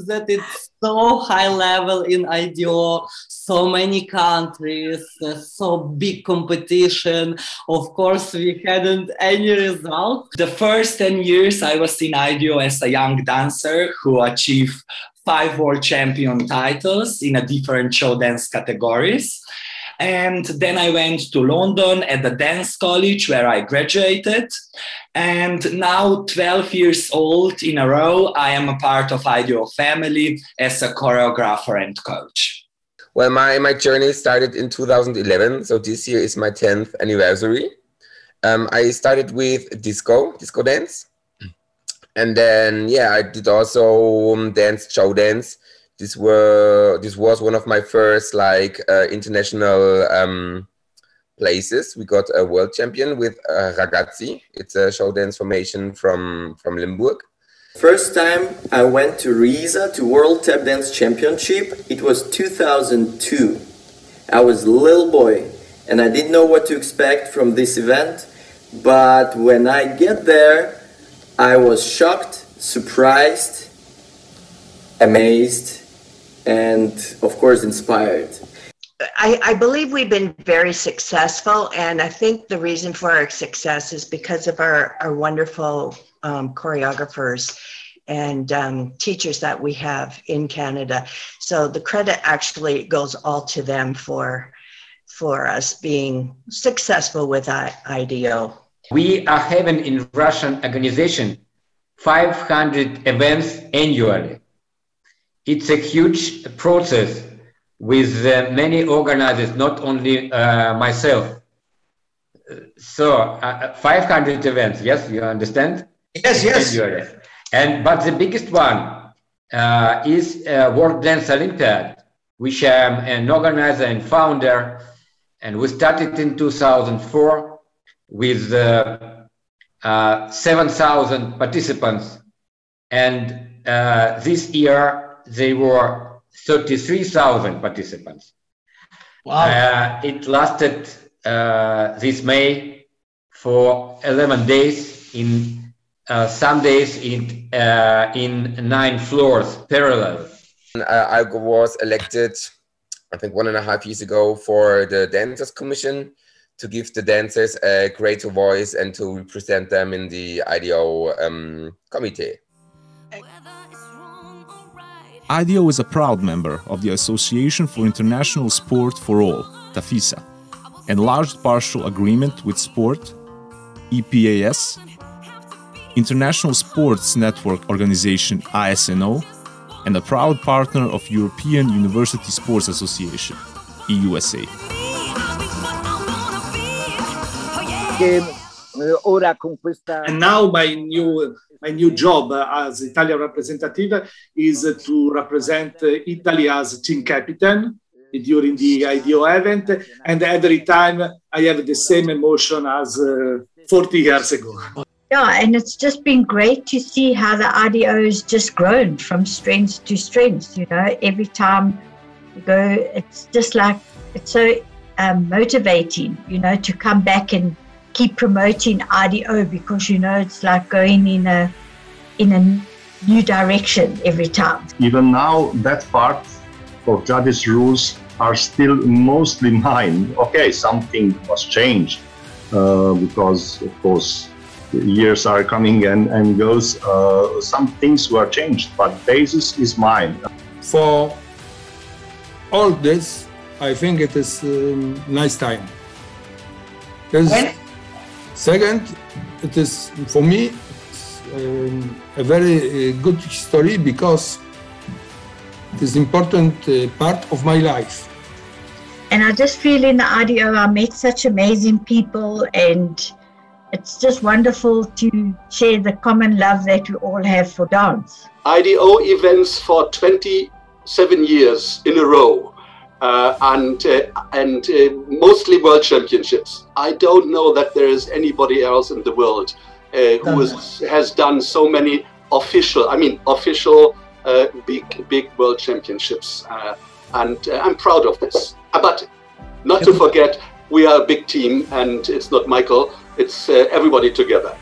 that it's so high level in IDO, so many countries, uh, so big competition. Of course, we hadn't any result. The first 10 years I was in IDO as a young dancer who achieved five world champion titles in a different show dance categories. And then I went to London at the dance college where I graduated. And now, 12 years old in a row, I am a part of IDO family as a choreographer and coach. Well, my, my journey started in 2011. So this year is my 10th anniversary. Um, I started with disco, disco dance. And then, yeah, I did also um, dance, show dance, this were this was one of my first like uh, international um, places. We got a world champion with uh, Ragazzi. It's a show dance formation from from Limburg. First time I went to Riesa to World Tap Dance Championship. It was 2002. I was a little boy and I didn't know what to expect from this event. But when I get there, I was shocked, surprised, amazed, and of course inspired. I, I, believe we've been very successful, and I think the reason for our success is because of our, our wonderful um, choreographers and um, teachers that we have in Canada. So the credit actually goes all to them for for us being successful with IDO. We are having in Russian organization 500 events annually it's a huge process with uh, many organizers, not only uh, myself. So, uh, 500 events, yes, you understand? Yes, yes. And but the biggest one uh, is uh, World Dance Olympiad, which I'm an organizer and founder, and we started in 2004 with uh, 7,000 participants, and this year there were 33,000 participants. Wow. Uh, it lasted uh, this May for 11 days in uh, some days in, uh, in nine floors parallel. I was elected, I think, one and a half years ago for the Dancers Commission to give the dancers a greater voice and to represent them in the IDO um, committee. IDO is a proud member of the Association for International Sport for All, TAFISA, enlarged partial agreement with Sport, EPAS, International Sports Network Organization ISNO, and a proud partner of European University Sports Association, EUSA. And now my new my new job as Italian representative is to represent Italy as team captain during the IDO event, and every time I have the same emotion as uh, 40 years ago. Yeah, and it's just been great to see how the IDO has just grown from strength to strength. You know, every time you go, it's just like it's so um, motivating. You know, to come back and keep promoting IDO because you know it's like going in a in a new direction every time. Even now, that part of judges' rules are still mostly mine. Okay, something was changed uh, because, of course, years are coming and, and goes. Uh, some things were changed, but basis is mine. For all this, I think it is um, nice time. When? Second, it is for me um, a very uh, good story because it is important uh, part of my life. And I just feel in the IDO, I met such amazing people, and it's just wonderful to share the common love that we all have for dance. IDO events for 27 years in a row. Uh, and uh, and uh, mostly world championships. I don't know that there is anybody else in the world uh, who is, has done so many official, I mean, official uh, big big world championships, uh, and I'm proud of this. But not to forget, we are a big team, and it's not Michael; it's everybody together.